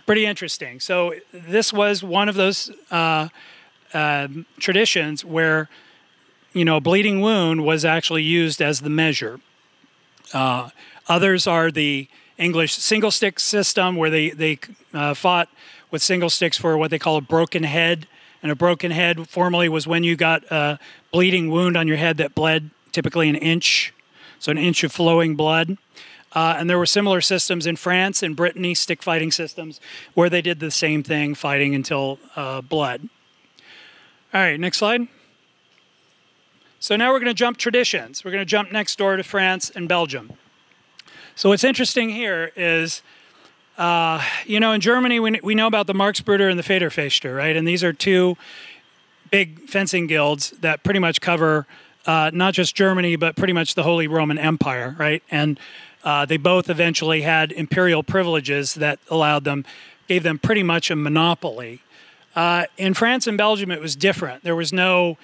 pretty interesting. So this was one of those uh, uh, traditions where, you know, a bleeding wound was actually used as the measure. Uh, others are the English single stick system where they, they uh, fought with single sticks for what they call a broken head. And a broken head formerly was when you got a bleeding wound on your head that bled typically an inch, so an inch of flowing blood. Uh, and there were similar systems in France and Brittany, stick fighting systems, where they did the same thing, fighting until uh, blood. All right, next slide. So now we're going to jump traditions. We're going to jump next door to France and Belgium. So what's interesting here is uh, you know, in Germany, we, we know about the Marxbrüder and the Federfechter, right? And these are two big fencing guilds that pretty much cover uh, not just Germany, but pretty much the Holy Roman Empire, right? And uh, they both eventually had imperial privileges that allowed them, gave them pretty much a monopoly. Uh, in France and Belgium, it was different. There was no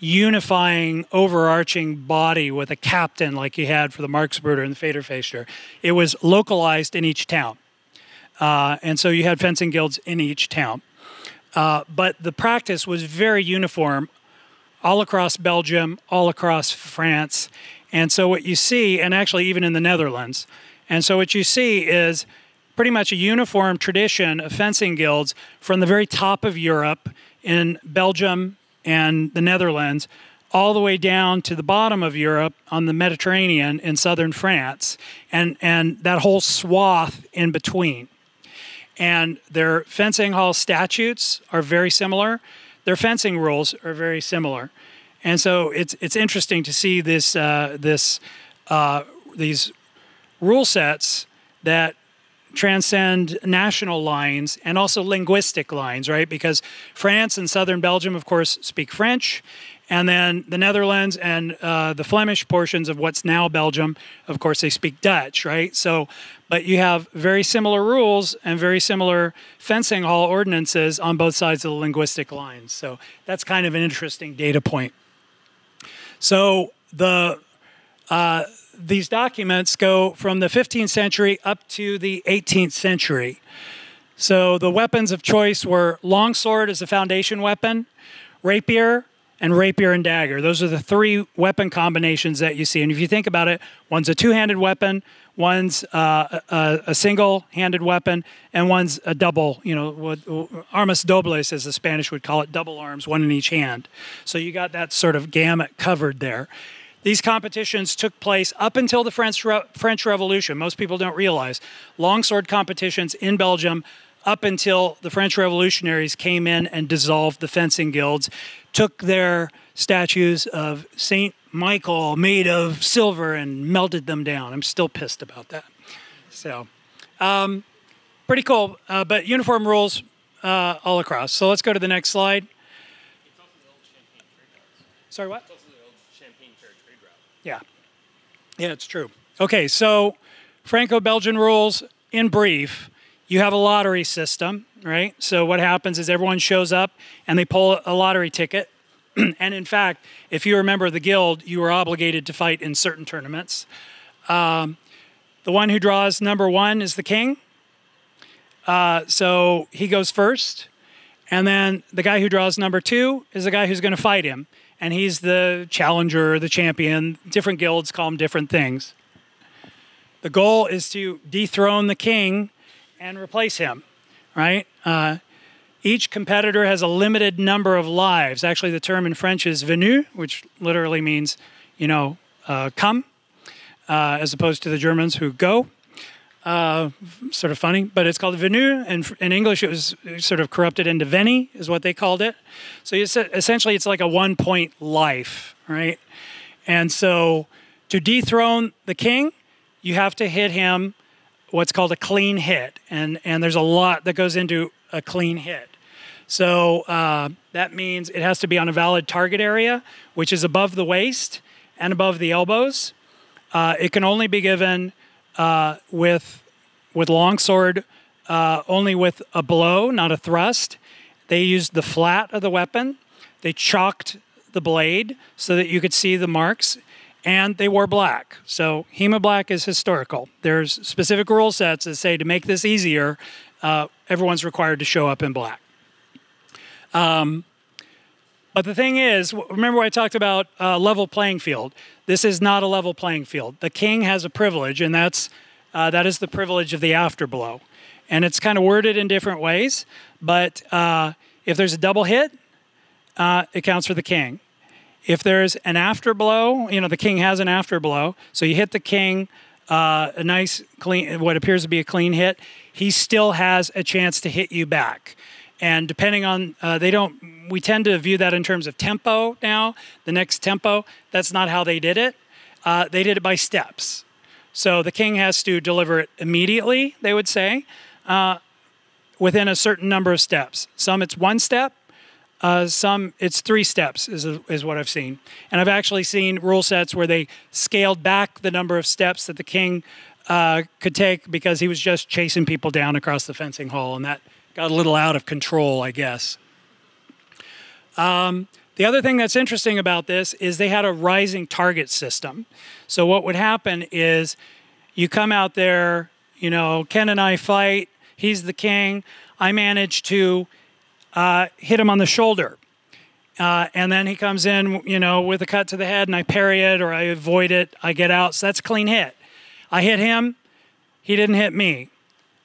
unifying, overarching body with a captain like you had for the Marxbrüder and the Federfechter. It was localized in each town. Uh, and so you had fencing guilds in each town. Uh, but the practice was very uniform all across Belgium, all across France. And so what you see, and actually even in the Netherlands, and so what you see is pretty much a uniform tradition of fencing guilds from the very top of Europe in Belgium and the Netherlands all the way down to the bottom of Europe on the Mediterranean in southern France and, and that whole swath in between and their fencing hall statutes are very similar. Their fencing rules are very similar, and so it's it's interesting to see this uh, this uh, these rule sets that transcend national lines and also linguistic lines, right? Because France and southern Belgium, of course, speak French, and then the Netherlands and uh, the Flemish portions of what's now Belgium, of course, they speak Dutch, right? So, but you have very similar rules and very similar fencing hall ordinances on both sides of the linguistic lines. So that's kind of an interesting data point. So the uh, these documents go from the 15th century up to the 18th century. So the weapons of choice were longsword as a foundation weapon, rapier, and rapier and dagger. Those are the three weapon combinations that you see. And if you think about it, one's a two handed weapon, one's uh, a, a single handed weapon, and one's a double, you know, what, armas dobles, as the Spanish would call it, double arms, one in each hand. So you got that sort of gamut covered there. These competitions took place up until the French, Re- French Revolution. Most people don't realize. Longsword competitions in Belgium up until the French revolutionaries came in and dissolved the fencing guilds took their statues of Saint Michael made of silver and melted them down. I'm still pissed about that. So, um, pretty cool. Uh, but uniform rules uh, all across. So let's go to the next slide. Sorry, what? It's also the old Champagne fair trade route. Yeah. Yeah, it's true. Okay, so Franco Belgian rules in brief you have a lottery system, right? So what happens is everyone shows up and they pull a lottery ticket. and in fact, if you remember the guild, you were obligated to fight in certain tournaments. Um, the one who draws number one is the king. Uh, so he goes first. And then the guy who draws number two is the guy who's going to fight him. And he's the challenger, the champion. Different guilds call him different things. The goal is to dethrone the king and replace him, right? Uh, each competitor has a limited number of lives. Actually, the term in French is venu, which literally means, you know, uh, come, uh, as opposed to the Germans who go. Uh, sort of funny, but it's called venu. And in English, it was sort of corrupted into veni, is what they called it. So essentially, it's like a one point life, right? And so to dethrone the king, you have to hit him what's called a clean hit, and and there's a lot that goes into a clean hit. So uh, that means it has to be on a valid target area, which is above the waist and above the elbows. Uh, it can only be given uh, with with longsword, uh, only with a blow, not a thrust. They used the flat of the weapon. They chalked the blade so that you could see the marks and they wore black. So HEMA black is historical. There's specific rule sets that say to make this easier, uh, everyone's required to show up in black. Um, but the thing is, remember I talked about uh, level playing field. This is not a level playing field. The king has a privilege, and that's uh, that is the privilege of the afterblow, and it's kind of worded in different ways. But uh, if there's a double hit, uh, it counts for the king. If there's an afterblow, you know, the king has an afterblow. So you hit the king, uh, a nice, clean, what appears to be a clean hit. He still has a chance to hit you back. And depending on, uh, they don't, we tend to view that in terms of tempo now, the next tempo. That's not how they did it. Uh, they did it by steps. So the king has to deliver it immediately, they would say, uh, within a certain number of steps. Some it's one step, uh, some it's three steps is, is what I've seen, and I've actually seen rule sets where they scaled back the number of steps that the king uh, could take because he was just chasing people down across the fencing hall, and that got a little out of control, I guess. Um, the other thing that's interesting about this is they had a rising target system. So what would happen is you come out there, you know, Ken and I fight. He's the king. I manage to uh, hit him on the shoulder. Uh, and then he comes in, you know, with a cut to the head, and I parry it or I avoid it. I get out. So that's a clean hit. I hit him. He didn't hit me.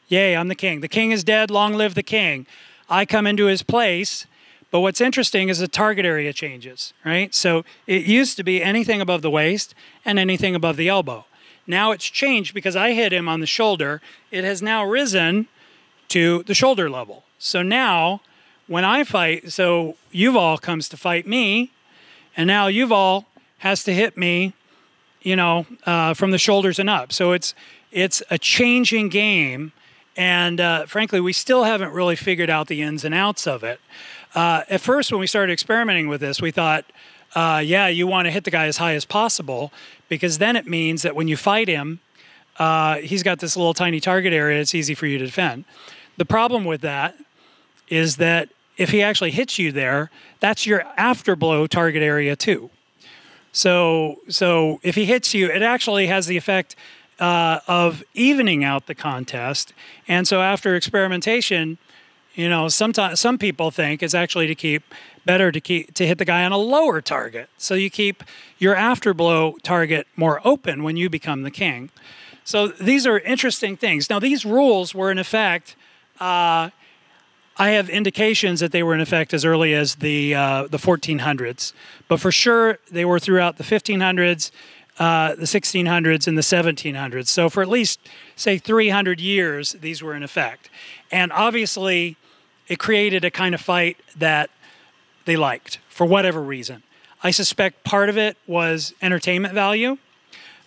Yay, I'm the king. The king is dead. Long live the king. I come into his place. But what's interesting is the target area changes, right? So it used to be anything above the waist and anything above the elbow. Now it's changed because I hit him on the shoulder. It has now risen to the shoulder level. So now when I fight, so Yuval comes to fight me, and now Yuval has to hit me, you know, uh, from the shoulders and up. So it's it's a changing game, and uh, frankly, we still haven't really figured out the ins and outs of it. Uh, at first, when we started experimenting with this, we thought, uh, yeah, you want to hit the guy as high as possible because then it means that when you fight him, uh, he's got this little tiny target area. It's easy for you to defend. The problem with that is that if he actually hits you there, that's your afterblow target area too. So, so if he hits you, it actually has the effect uh, of evening out the contest. And so after experimentation, you know, sometimes some people think it's actually to keep better to keep to hit the guy on a lower target. So you keep your afterblow target more open when you become the king. So these are interesting things. Now these rules were in effect uh, I have indications that they were in effect as early as the uh, the 1400s, but for sure they were throughout the 1500s, uh, the 1600s, and the 1700s. So for at least say 300 years, these were in effect, and obviously, it created a kind of fight that they liked for whatever reason. I suspect part of it was entertainment value,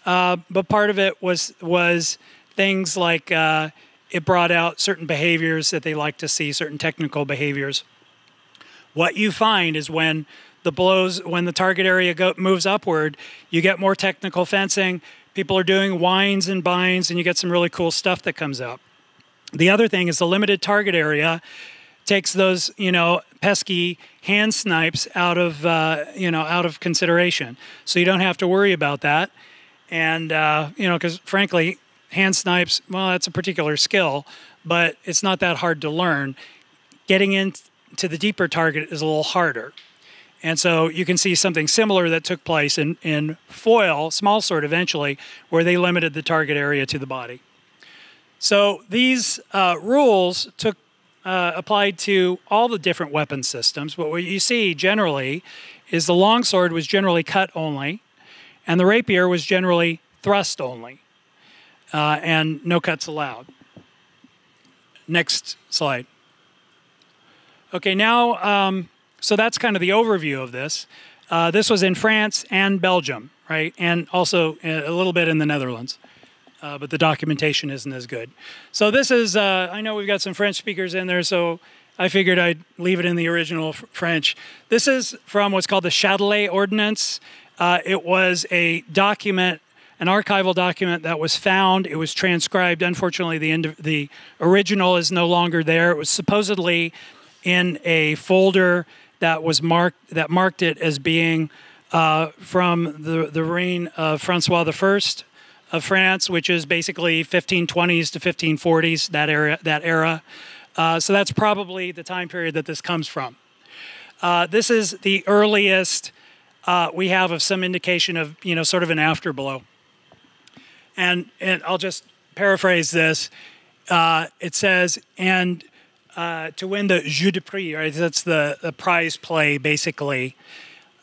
uh, but part of it was was things like uh, it brought out certain behaviors that they like to see, certain technical behaviors. What you find is when the blows when the target area go, moves upward, you get more technical fencing. People are doing winds and binds, and you get some really cool stuff that comes up. The other thing is the limited target area takes those, you know, pesky hand snipes out of, uh, you know, out of consideration. So you don't have to worry about that. And, uh, you know, because frankly, hand snipes, well, that's a particular skill, but it's not that hard to learn. Getting into the deeper target is a little harder. And so you can see something similar that took place in, in foil, small sword eventually, where they limited the target area to the body. So these uh, rules took uh, applied to all the different weapon systems. But what you see generally is the longsword was generally cut only, and the rapier was generally thrust only, uh, and no cuts allowed. Next slide. Okay, now, um, so that's kind of the overview of this. Uh, this was in France and Belgium, right? And also a little bit in the Netherlands uh, but the documentation isn't as good. So this is, uh, I know we've got some French speakers in there, so I figured I'd leave it in the original French. This is from what's called the Châtelet Ordinance. Uh, it was a document, an archival document that was found. It was transcribed. Unfortunately, the, the original is no longer there. It was supposedly in a folder that was marked that marked it as being uh, from the, the reign of Francois I of France, which is basically 1520s to 1540s, that era. That era. Uh, so that's probably the time period that this comes from. Uh, this is the earliest uh, we have of some indication of, you know, sort of an afterblow. And, and I'll just paraphrase this. Uh, it says, and uh, to win the jeu de prix, right? That's the, the prize play, basically,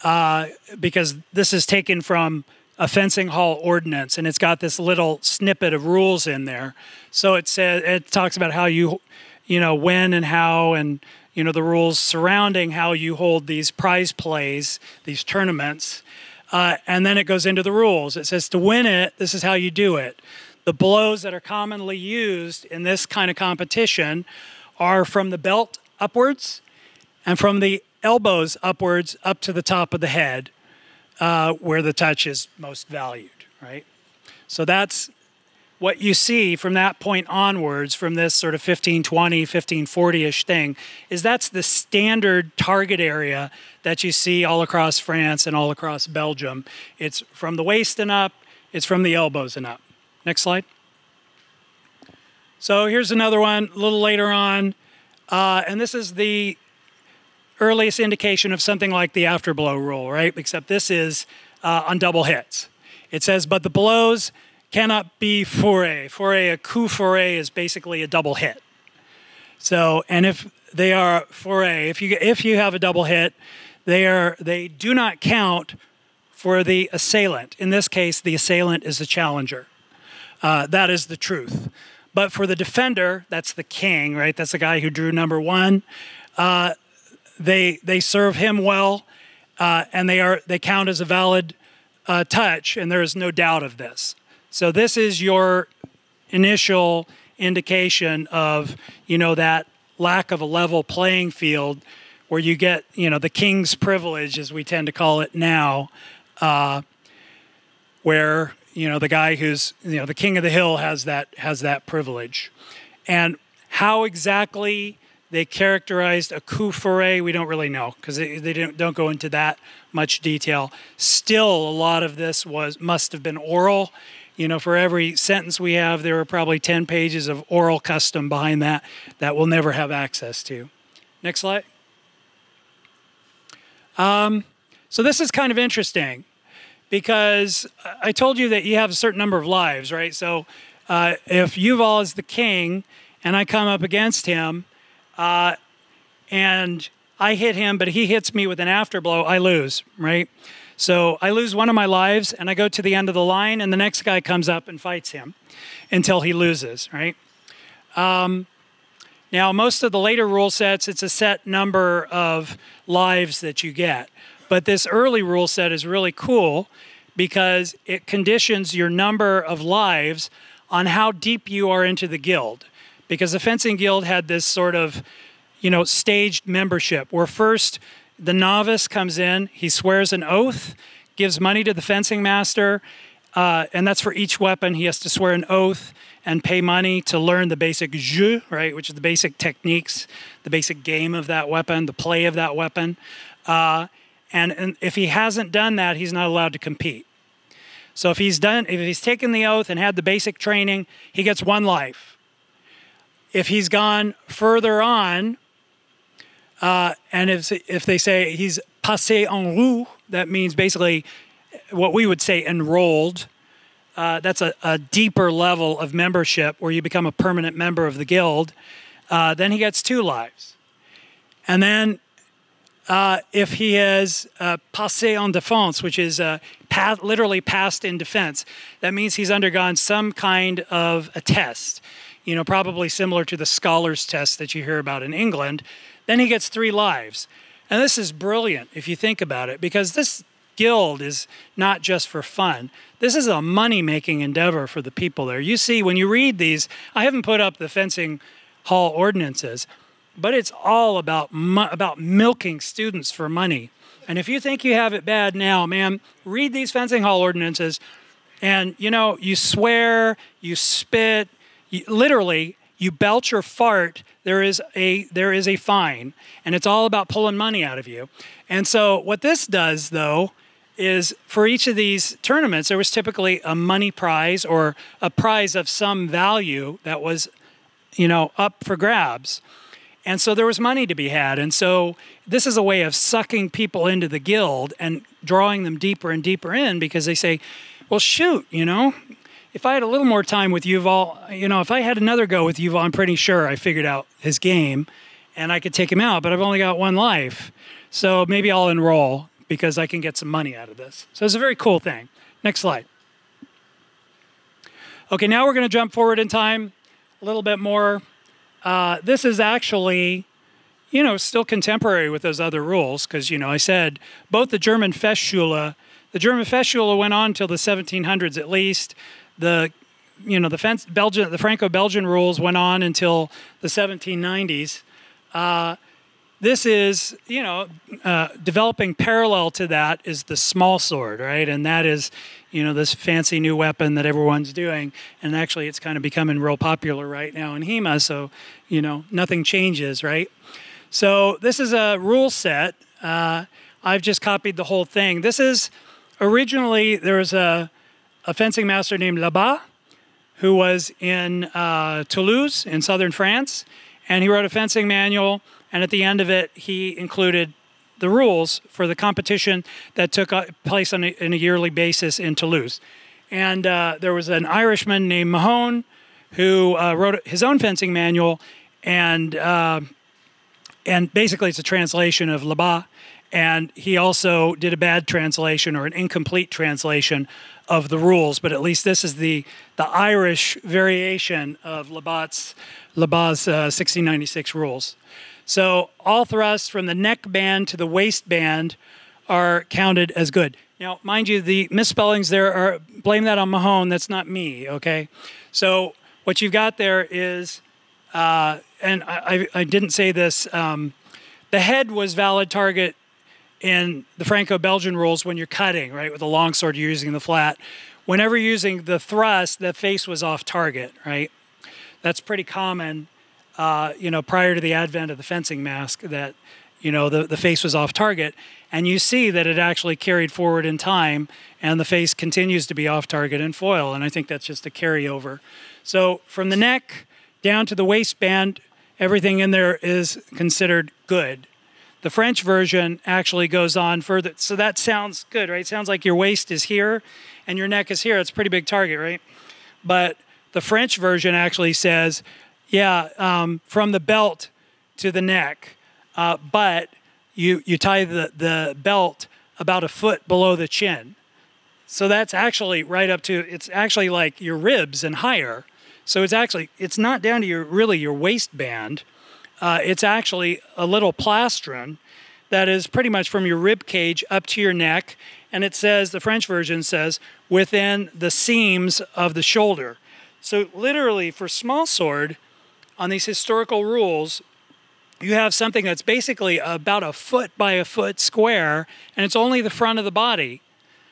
uh, because this is taken from a fencing hall ordinance, and it's got this little snippet of rules in there. So it says it talks about how you, you know, when and how, and you know the rules surrounding how you hold these prize plays, these tournaments, uh, and then it goes into the rules. It says to win it, this is how you do it. The blows that are commonly used in this kind of competition are from the belt upwards, and from the elbows upwards up to the top of the head uh, where the touch is most valued, right? So that's what you see from that point onwards, from this sort of 1520, 1540 ish thing, is that's the standard target area that you see all across France and all across Belgium. It's from the waist and up, it's from the elbows and up. Next slide. So here's another one a little later on. Uh, and this is the earliest indication of something like the afterblow rule, right? Except this is uh, on double hits. It says, but the blows cannot be fourré. Fourré, a coup fourré is basically a double hit. So, and if they are fourré, if you if you have a double hit, they are they do not count for the assailant. In this case, the assailant is the challenger. Uh, that is the truth. But for the defender, that's the king, right? That's the guy who drew number one. Uh, they they serve him well, uh, and they are they count as a valid uh, touch, and there is no doubt of this. So this is your initial indication of you know that lack of a level playing field where you get you know the king's privilege as we tend to call it now uh, where you know the guy who's you know the king of the hill has that has that privilege and how exactly they characterized a coup fourré. We don't really know because they, they don't, don't go into that much detail. Still, a lot of this was must have been oral. You know, for every sentence we have, there are probably 10 pages of oral custom behind that that we'll never have access to. Next slide. Um, so this is kind of interesting because I told you that you have a certain number of lives, right? So uh, if Yuval is the king and I come up against him, uh, and I hit him, but he hits me with an afterblow, I lose, right? So I lose one of my lives, and I go to the end of the line, and the next guy comes up and fights him until he loses, right? Um, now, most of the later rule sets, it's a set number of lives that you get. But this early rule set is really cool because it conditions your number of lives on how deep you are into the guild because the fencing guild had this sort of you know staged membership where first the novice comes in, he swears an oath, gives money to the fencing master, uh, and that's for each weapon. He has to swear an oath and pay money to learn the basic jeu, right, which is the basic techniques, the basic game of that weapon, the play of that weapon. Uh, and, and if he hasn't done that, he's not allowed to compete. So if he's done, if he's taken the oath and had the basic training, he gets one life. If he's gone further on, uh, and if if they say he's passé en roue, that means basically what we would say enrolled. Uh, that's a, a, deeper level of membership where you become a permanent member of the guild. Uh, then he gets two lives. And then uh, if he has uh, passé en défense, which is uh, literally passed in defense, that means he's undergone some kind of a test, you know, probably similar to the scholars test that you hear about in England. Then he gets three lives. And this is brilliant if you think about it, because this guild is not just for fun. This is a money making endeavor for the people there. You see, when you read these, I haven't put up the fencing hall ordinances, but it's all about about milking students for money. And if you think you have it bad now, man, read these fencing hall ordinances, and you know you swear, you spit, you, literally you belch or fart. There is a there is a fine, and it's all about pulling money out of you. And so what this does, though, is for each of these tournaments, there was typically a money prize or a prize of some value that was, you know, up for grabs. And so there was money to be had. And so this is a way of sucking people into the guild and drawing them deeper and deeper in because they say, well, shoot, you know, if I had a little more time with Yuval, you know, if I had another go with Yuval, I'm pretty sure I figured out his game and I could take him out, but I've only got one life. So maybe I'll enroll because I can get some money out of this. So it's a very cool thing. Next slide. Okay, now we're going to jump forward in time a little bit more. Uh, this is actually, you know, still contemporary with those other rules because, you know, I said both the German Fechtschule, the German Fechtschule went on till the 1700s at least. The, you know, the fence, Belgian, the Franco-Belgian rules went on until the 1790s. Uh, this is, you know, uh, developing parallel to that is the small sword, right? And that is, you know, this fancy new weapon that everyone's doing. And actually, it's kind of becoming real popular right now in HEMA. So, you know, nothing changes, right? So, this is a rule set. Uh, I've just copied the whole thing. This is originally, there was a, a fencing master named Labat who was in uh, Toulouse in southern France. And he wrote a fencing manual and at the end of it, he included the rules for the competition that took uh, place on a, a yearly basis in Toulouse. And uh, there was an Irishman named Mahone who uh, wrote his own fencing manual, and uh, and basically it's a translation of Labat. And he also did a bad translation or an incomplete translation of the rules, but at least this is the the Irish variation of Labat's Labat's 1696 uh, rules. So all thrusts from the neck band to the waistband are counted as good. Now, mind you, the misspellings there are blame that on Mahone. That's not me. Okay. So what you've got there is, uh, and I, I, didn't say this. Um, the head was valid target in the Franco-Belgian rules when you're cutting, right? With a long sword, you're using the flat. Whenever using the thrust, the face was off target, right? That's pretty common uh, you know, prior to the advent of the fencing mask, that you know the, the face was off target. And you see that it actually carried forward in time and the face continues to be off target in foil. And i think that's just a carryover. So from the neck down to the waistband everything in there is considered good. The french version actually goes on further. So that sounds good right? It sounds like your waist is here and your neck is here. It's a pretty big target right? But the french version actually says yeah, um, from the belt to the neck, uh, but you you tie the the belt about a foot below the chin. So that's actually right up to it's actually like your ribs and higher. So it's actually it's not down to your really your waistband. Uh, it's actually a little plastron that is pretty much from your rib cage up to your neck, and it says the French version says within the seams of the shoulder. So literally for small sword, on these historical rules, you have something that's basically about a foot by a foot square, and it's only the front of the body.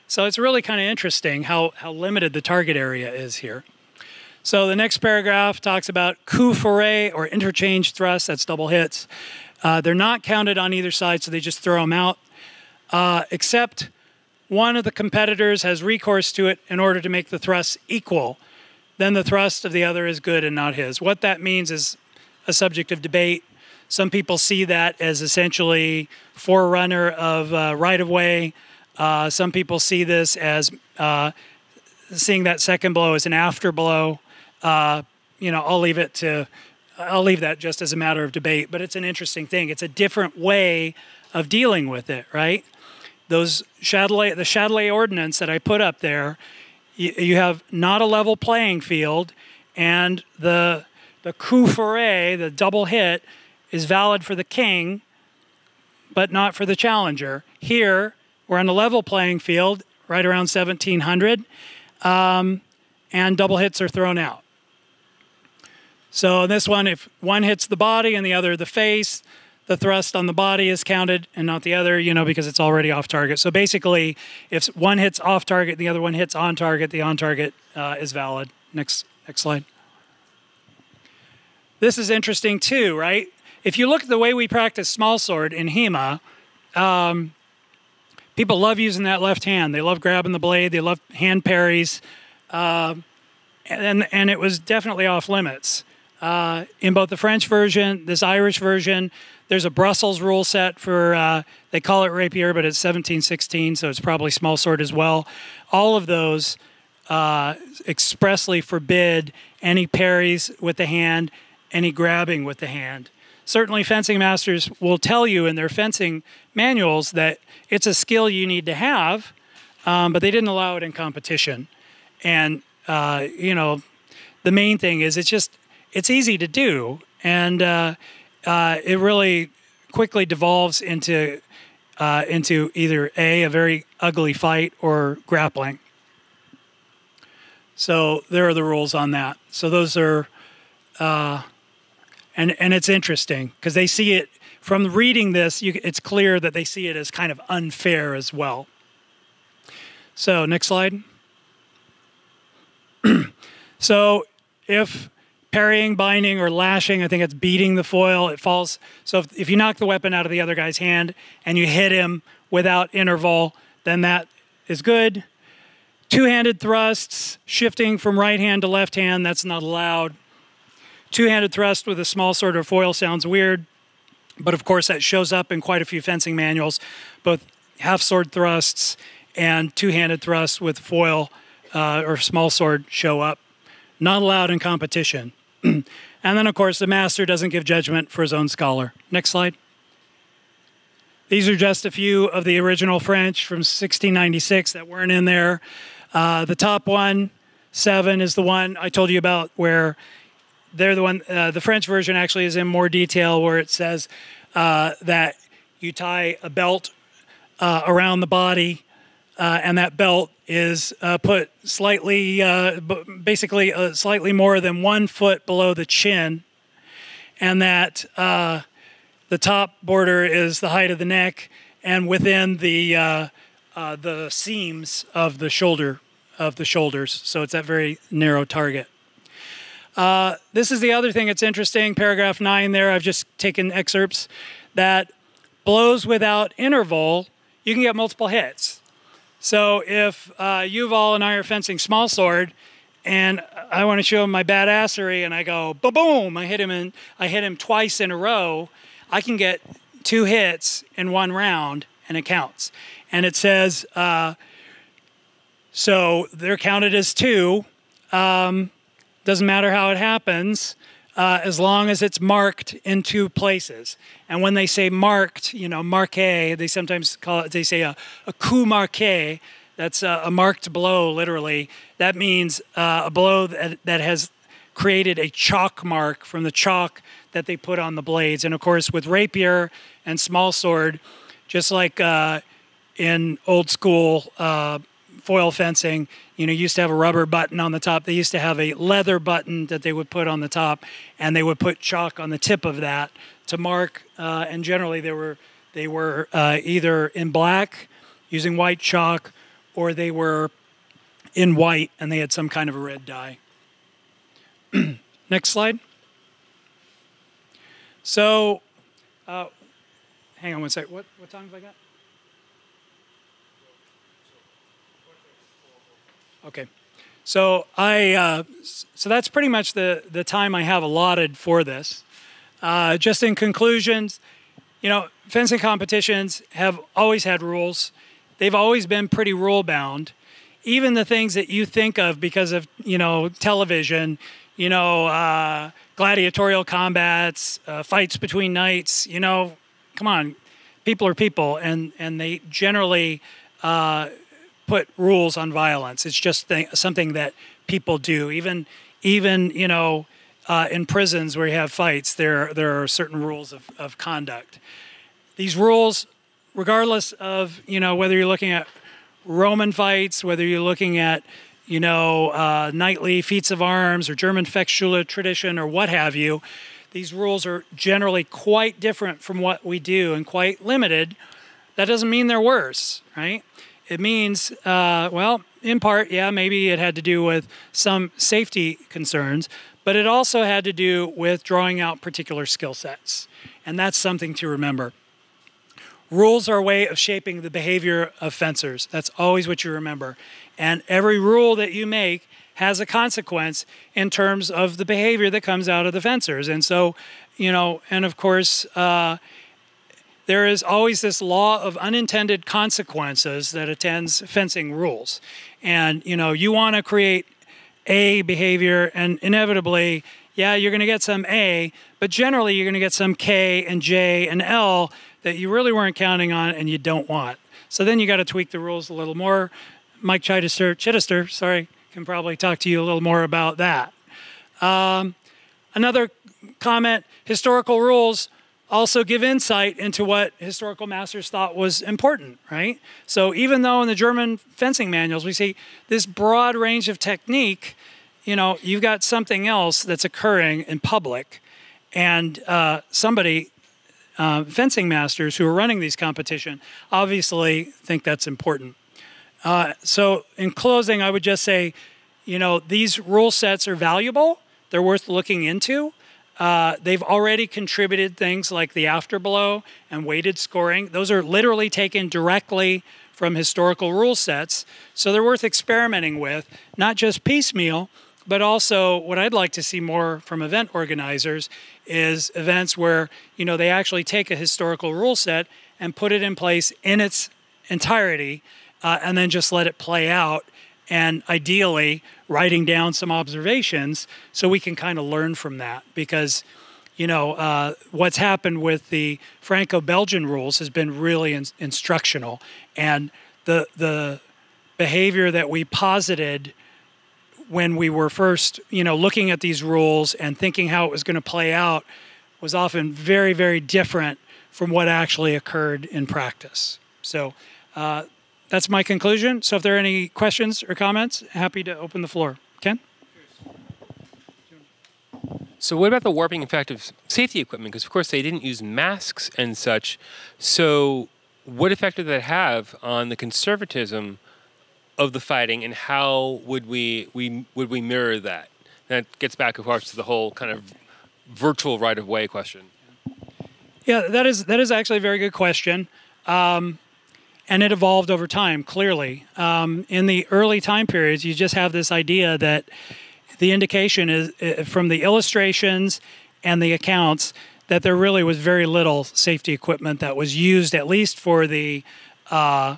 So it's really kind of interesting how, how limited the target area is here. So the next paragraph talks about coup fourré or interchange thrusts, that's double hits. Uh, they're not counted on either side, so they just throw them out, uh, except one of the competitors has recourse to it in order to make the thrusts equal. Then the thrust of the other is good and not his. What that means is a subject of debate. Some people see that as essentially forerunner of uh, right of way. Uh, some people see this as uh, seeing that second blow as an after blow. Uh, you know, I'll leave it to, I'll leave that just as a matter of debate. But it's an interesting thing. It's a different way of dealing with it, right? Those Chatelet, the Chatelet ordinance that I put up there, you, have not a level playing field, and the the coup fourré, the double hit, is valid for the king, but not for the challenger. Here, we're on a level playing field, right around 1700, um, and double hits are thrown out. So in this one, if one hits the body and the other the face, the thrust on the body is counted and not the other, you know, because it's already off target. So basically, if one hits off target, the other one hits on target, the on target uh, is valid. Next, next slide. This is interesting too, right? If you look at the way we practice small sword in HEMA, um, people love using that left hand. They love grabbing the blade. They love hand parries, uh, and and it was definitely off limits uh, in both the French version, this Irish version. There's a Brussels rule set for uh, they call it rapier, but it's 1716, so it's probably small sword as well. All of those uh, expressly forbid any parries with the hand any grabbing with the hand. Certainly, fencing masters will tell you in their fencing manuals that it's a skill you need to have, um, but they didn't allow it in competition. And, uh, you know, the main thing is it's just, it's easy to do. And uh, uh, it really quickly devolves into, uh, into either A, a very ugly fight, or grappling. So there are the rules on that. So those are uh, and and it's interesting because they see it from reading this. You, it's clear that they see it as kind of unfair as well. So next slide. so if parrying, binding, or lashing, I think it's beating the foil. It falls. So if, if you knock the weapon out of the other guy's hand and you hit him without interval, then that is good. Two-handed thrusts, shifting from right hand to left hand, that's not allowed. Two-handed thrust with a small sword or foil sounds weird, but of course that shows up in quite a few fencing manuals, both half sword thrusts and two-handed thrusts with foil uh, or small sword show up. Not allowed in competition. and then of course the master doesn't give judgment for his own scholar. Next slide. These are just a few of the original French from 1696 that weren't in there. Uh, the top one, seven, is the one I told you about where they're the one. Uh, the French version actually is in more detail, where it says uh, that you tie a belt uh, around the body, uh, and that belt is uh, put slightly, uh, basically, slightly more than one foot below the chin, and that the top border is the height of the neck, and within the the seams of the shoulder of the shoulders. So it's that very narrow target. Uh, this is the other thing that's interesting. Paragraph nine there, I've just taken excerpts that blows without interval, you can get multiple hits. So if uh, Yuval and I are fencing small sword, and I want to show him my badassery, and I go boom, boom, I hit him and I hit him twice in a row. I can get two hits in one round, and it counts. And it says, uh, so they're counted as two. Um, doesn't matter how it happens, uh, as long as it's marked in two places. And when they say marked, you know, marqué, they sometimes call it, they say a, a coup marqué, that's a, a, marked blow, literally. That means uh, a blow that, that has created a chalk mark from the chalk that they put on the blades. And of course, with rapier and small sword, just like uh, in old school uh, foil fencing, you know, used to have a rubber button on the top. They used to have a leather button that they would put on the top, and they would put chalk on the tip of that to mark, uh, and generally they were they were uh, either in black using white chalk, or they were in white and they had some kind of a red dye. Next slide. So, uh, hang on one sec. What what time have I got? Okay. So I uh, so that's pretty much the the time I have allotted for this. Uh, just in conclusions, you know, fencing competitions have always had rules. They've always been pretty rule bound. Even the things that you think of because of you know television, you know, uh, gladiatorial combats, uh, fights between knights. You know, come on, people are people, and and they generally uh, put rules on violence. It's just th- something that people do. Even even you know uh, in prisons where you have fights, there there are certain rules of, of conduct. These rules, regardless of you know whether you're looking at Roman fights, whether you're looking at you know uh, knightly feats of arms or German Fechtschule tradition or what have you. These rules are generally quite different from what we do and quite limited. That doesn't mean they're worse, right? It means, uh, well, in part, yeah, maybe it had to do with some safety concerns, but it also had to do with drawing out particular skill sets. And that's something to remember. Rules are a way of shaping the behavior of fencers. That's always what you remember. And every rule that you make has a consequence in terms of the behavior that comes out of the fencers. And so, you know, and of course, uh, there is always this law of unintended consequences that attends fencing rules. And, you know, you want to create A behavior, and inevitably, yeah, you're going to get some A, but generally you're going to get some K and J and L that you really weren't counting on and you don't want. So then you got to tweak the rules a little more. Mike Chittister, Chidester, sorry, can probably talk to you a little more about that. Um, another comment historical rules also give insight into what historical masters thought was important, right? So even though in the German fencing manuals we see this broad range of technique, you know, you've got something else that's occurring in public, and uh, somebody, uh, fencing masters who are running these competition, obviously think that's important. Uh, so in closing, I would just say, you know, these rule sets are valuable. They're worth looking into. Uh, they've already contributed things like the afterblow and weighted scoring. Those are literally taken directly from historical rule sets. So they're worth experimenting with, not just piecemeal, but also what I'd like to see more from event organizers is events where, you know, they actually take a historical rule set and put it in place in its entirety uh, and then just let it play out and ideally writing down some observations so we can kind of learn from that. Because you know uh, what's happened with the franco-belgian rules has been really in- instructional. And the the behavior that we posited when we were first you know looking at these rules and thinking how it was going to play out was often very very different from what actually occurred in practice. So uh, that's my conclusion. So if there are any questions or comments, happy to open the floor. Ken? So what about the warping effect of safety equipment? Because of course they didn't use masks and such. So what effect did that have on the conservatism of the fighting, and how would we we would we mirror that? That gets back, of course, to the whole kind of virtual right of way question. Yeah, that is that is actually a very good question. Um, and it evolved over time clearly. Um, in the early time periods you just have this idea that the indication is uh, from the illustrations and the accounts that there really was very little safety equipment that was used at least for the uh,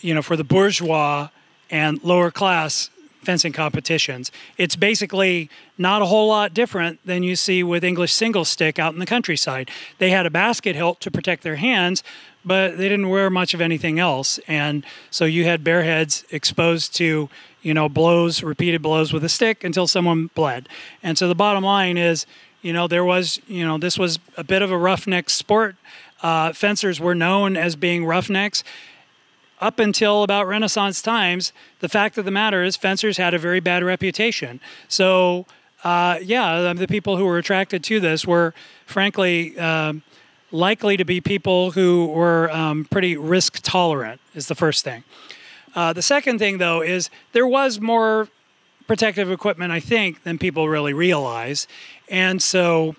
you know for the bourgeois and lower class fencing competitions it's basically not a whole lot different than you see with english single stick out in the countryside they had a basket hilt to protect their hands but they didn't wear much of anything else. And so you had bare heads exposed to, you know, blows, repeated blows with a stick until someone bled. And so the bottom line is, you know, there was, you know, this was a bit of a roughneck sport. Uh, fencers were known as being roughnecks. Up until about Renaissance times, the fact of the matter is fencers had a very bad reputation. So uh, yeah, the people who were attracted to this were, frankly, um likely to be people who were um, pretty risk tolerant. Is the first thing. Uh, the second thing, though, is there was more protective equipment, I think, than people really realize, and so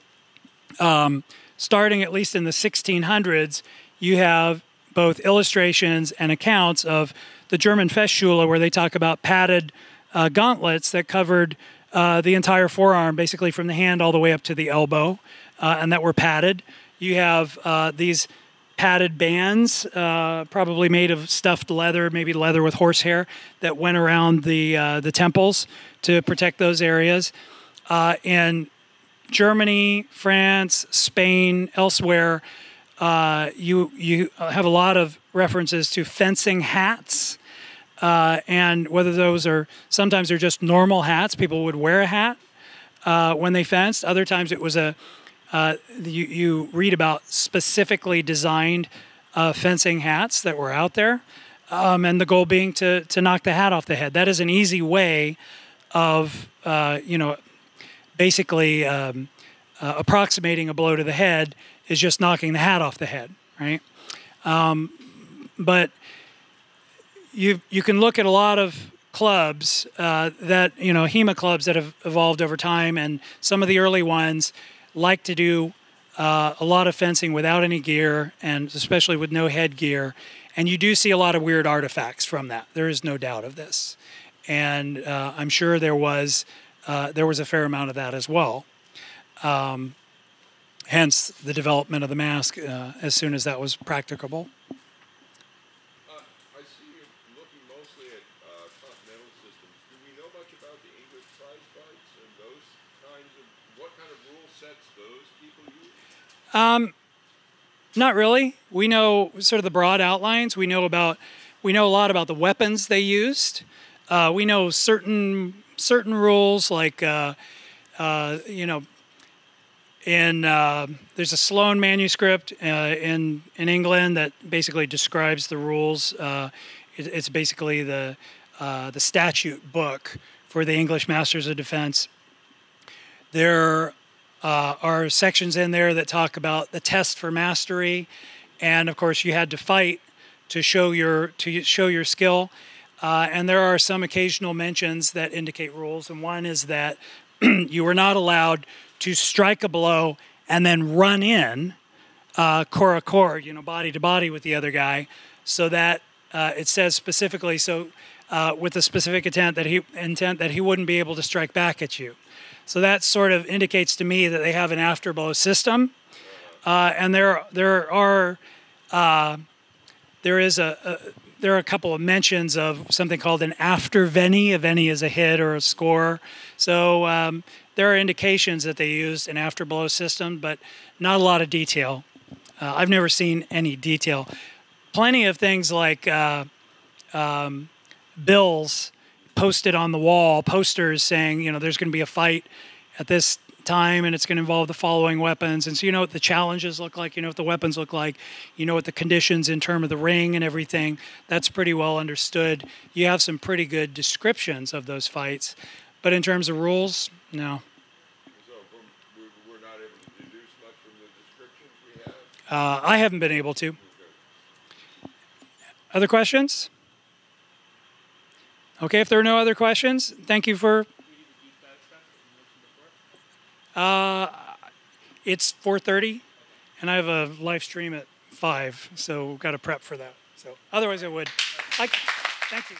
um, starting at least in the 1600s, you have both illustrations and accounts of the German Fechtschule, where they talk about padded uh, gauntlets that covered uh, the entire forearm, basically from the hand all the way up to the elbow, uh, and that were padded. You have uh, these padded bands, uh, probably made of stuffed leather, maybe leather with horsehair, that went around the uh, the temples to protect those areas. in Germany, France, Spain, elsewhere, uh, you you have a lot of references to fencing hats, uh, and whether those are sometimes they're just normal hats. People would wear a hat uh, when they fenced. Other times it was a uh, you, you read about specifically designed uh, fencing hats that were out there, um, and the goal being to to knock the hat off the head. That is an easy way of uh, you know basically um, approximating a blow to the head is just knocking the hat off the head, right? Um, but you you can look at a lot of clubs uh, that you know HEMA clubs that have evolved over time, and some of the early ones like to do uh, a lot of fencing without any gear, and especially with no headgear. And you do see a lot of weird artifacts from that. There is no doubt of this, and uh, I'm sure there was uh, there was a fair amount of that as well. Um, hence the development of the mask uh, as soon as that was practicable. Uh, I see you looking mostly at uh, continental systems. Do we know much about the English prize fights and those kinds of what kind of rule sets those people use? Um, not really. We know sort of the broad outlines. We know about we know a lot about the weapons they used. Uh, we know certain certain rules like uh, uh, you know in uh, there's a Sloane manuscript uh, in in England that basically describes the rules. Uh, it, it's basically the uh, the statute book for the English Masters of Defense. There uh, are sections in there that talk about the test for mastery, and of course you had to fight to show your to show your skill. Uh, and there are some occasional mentions that indicate rules, and one is that you were not allowed to strike a blow and then run in uh, corps à corps, you know, body to body with the other guy, so that uh, it says specifically so uh, with the specific intent that he intent that he wouldn't be able to strike back at you. So that sort of indicates to me that they have an afterblow system, uh, and there there are uh, there is a, a there are a couple of mentions of something called an after veni. A veni is a hit or a score. So um, there are indications that they used an afterblow system, but not a lot of detail. Uh, I've never seen any detail. Plenty of things like uh, um, bills posted on the wall, posters saying, you know, there's going to be a fight at this time and it's going to involve the following weapons. And so you know what the challenges look like, you know what the weapons look like, you know what the conditions in terms of the ring and everything. That's pretty well understood. You have some pretty good descriptions of those fights. But in terms of rules, no. So from, we're, we're not able to deduce much from the descriptions we have. Uh, I haven't been able to. Other questions? Okay, if there are no other questions, thank you for. Uh, it's 4:30, and I have a live stream at five, so got to prep for that. So otherwise, I would. Like, thank you.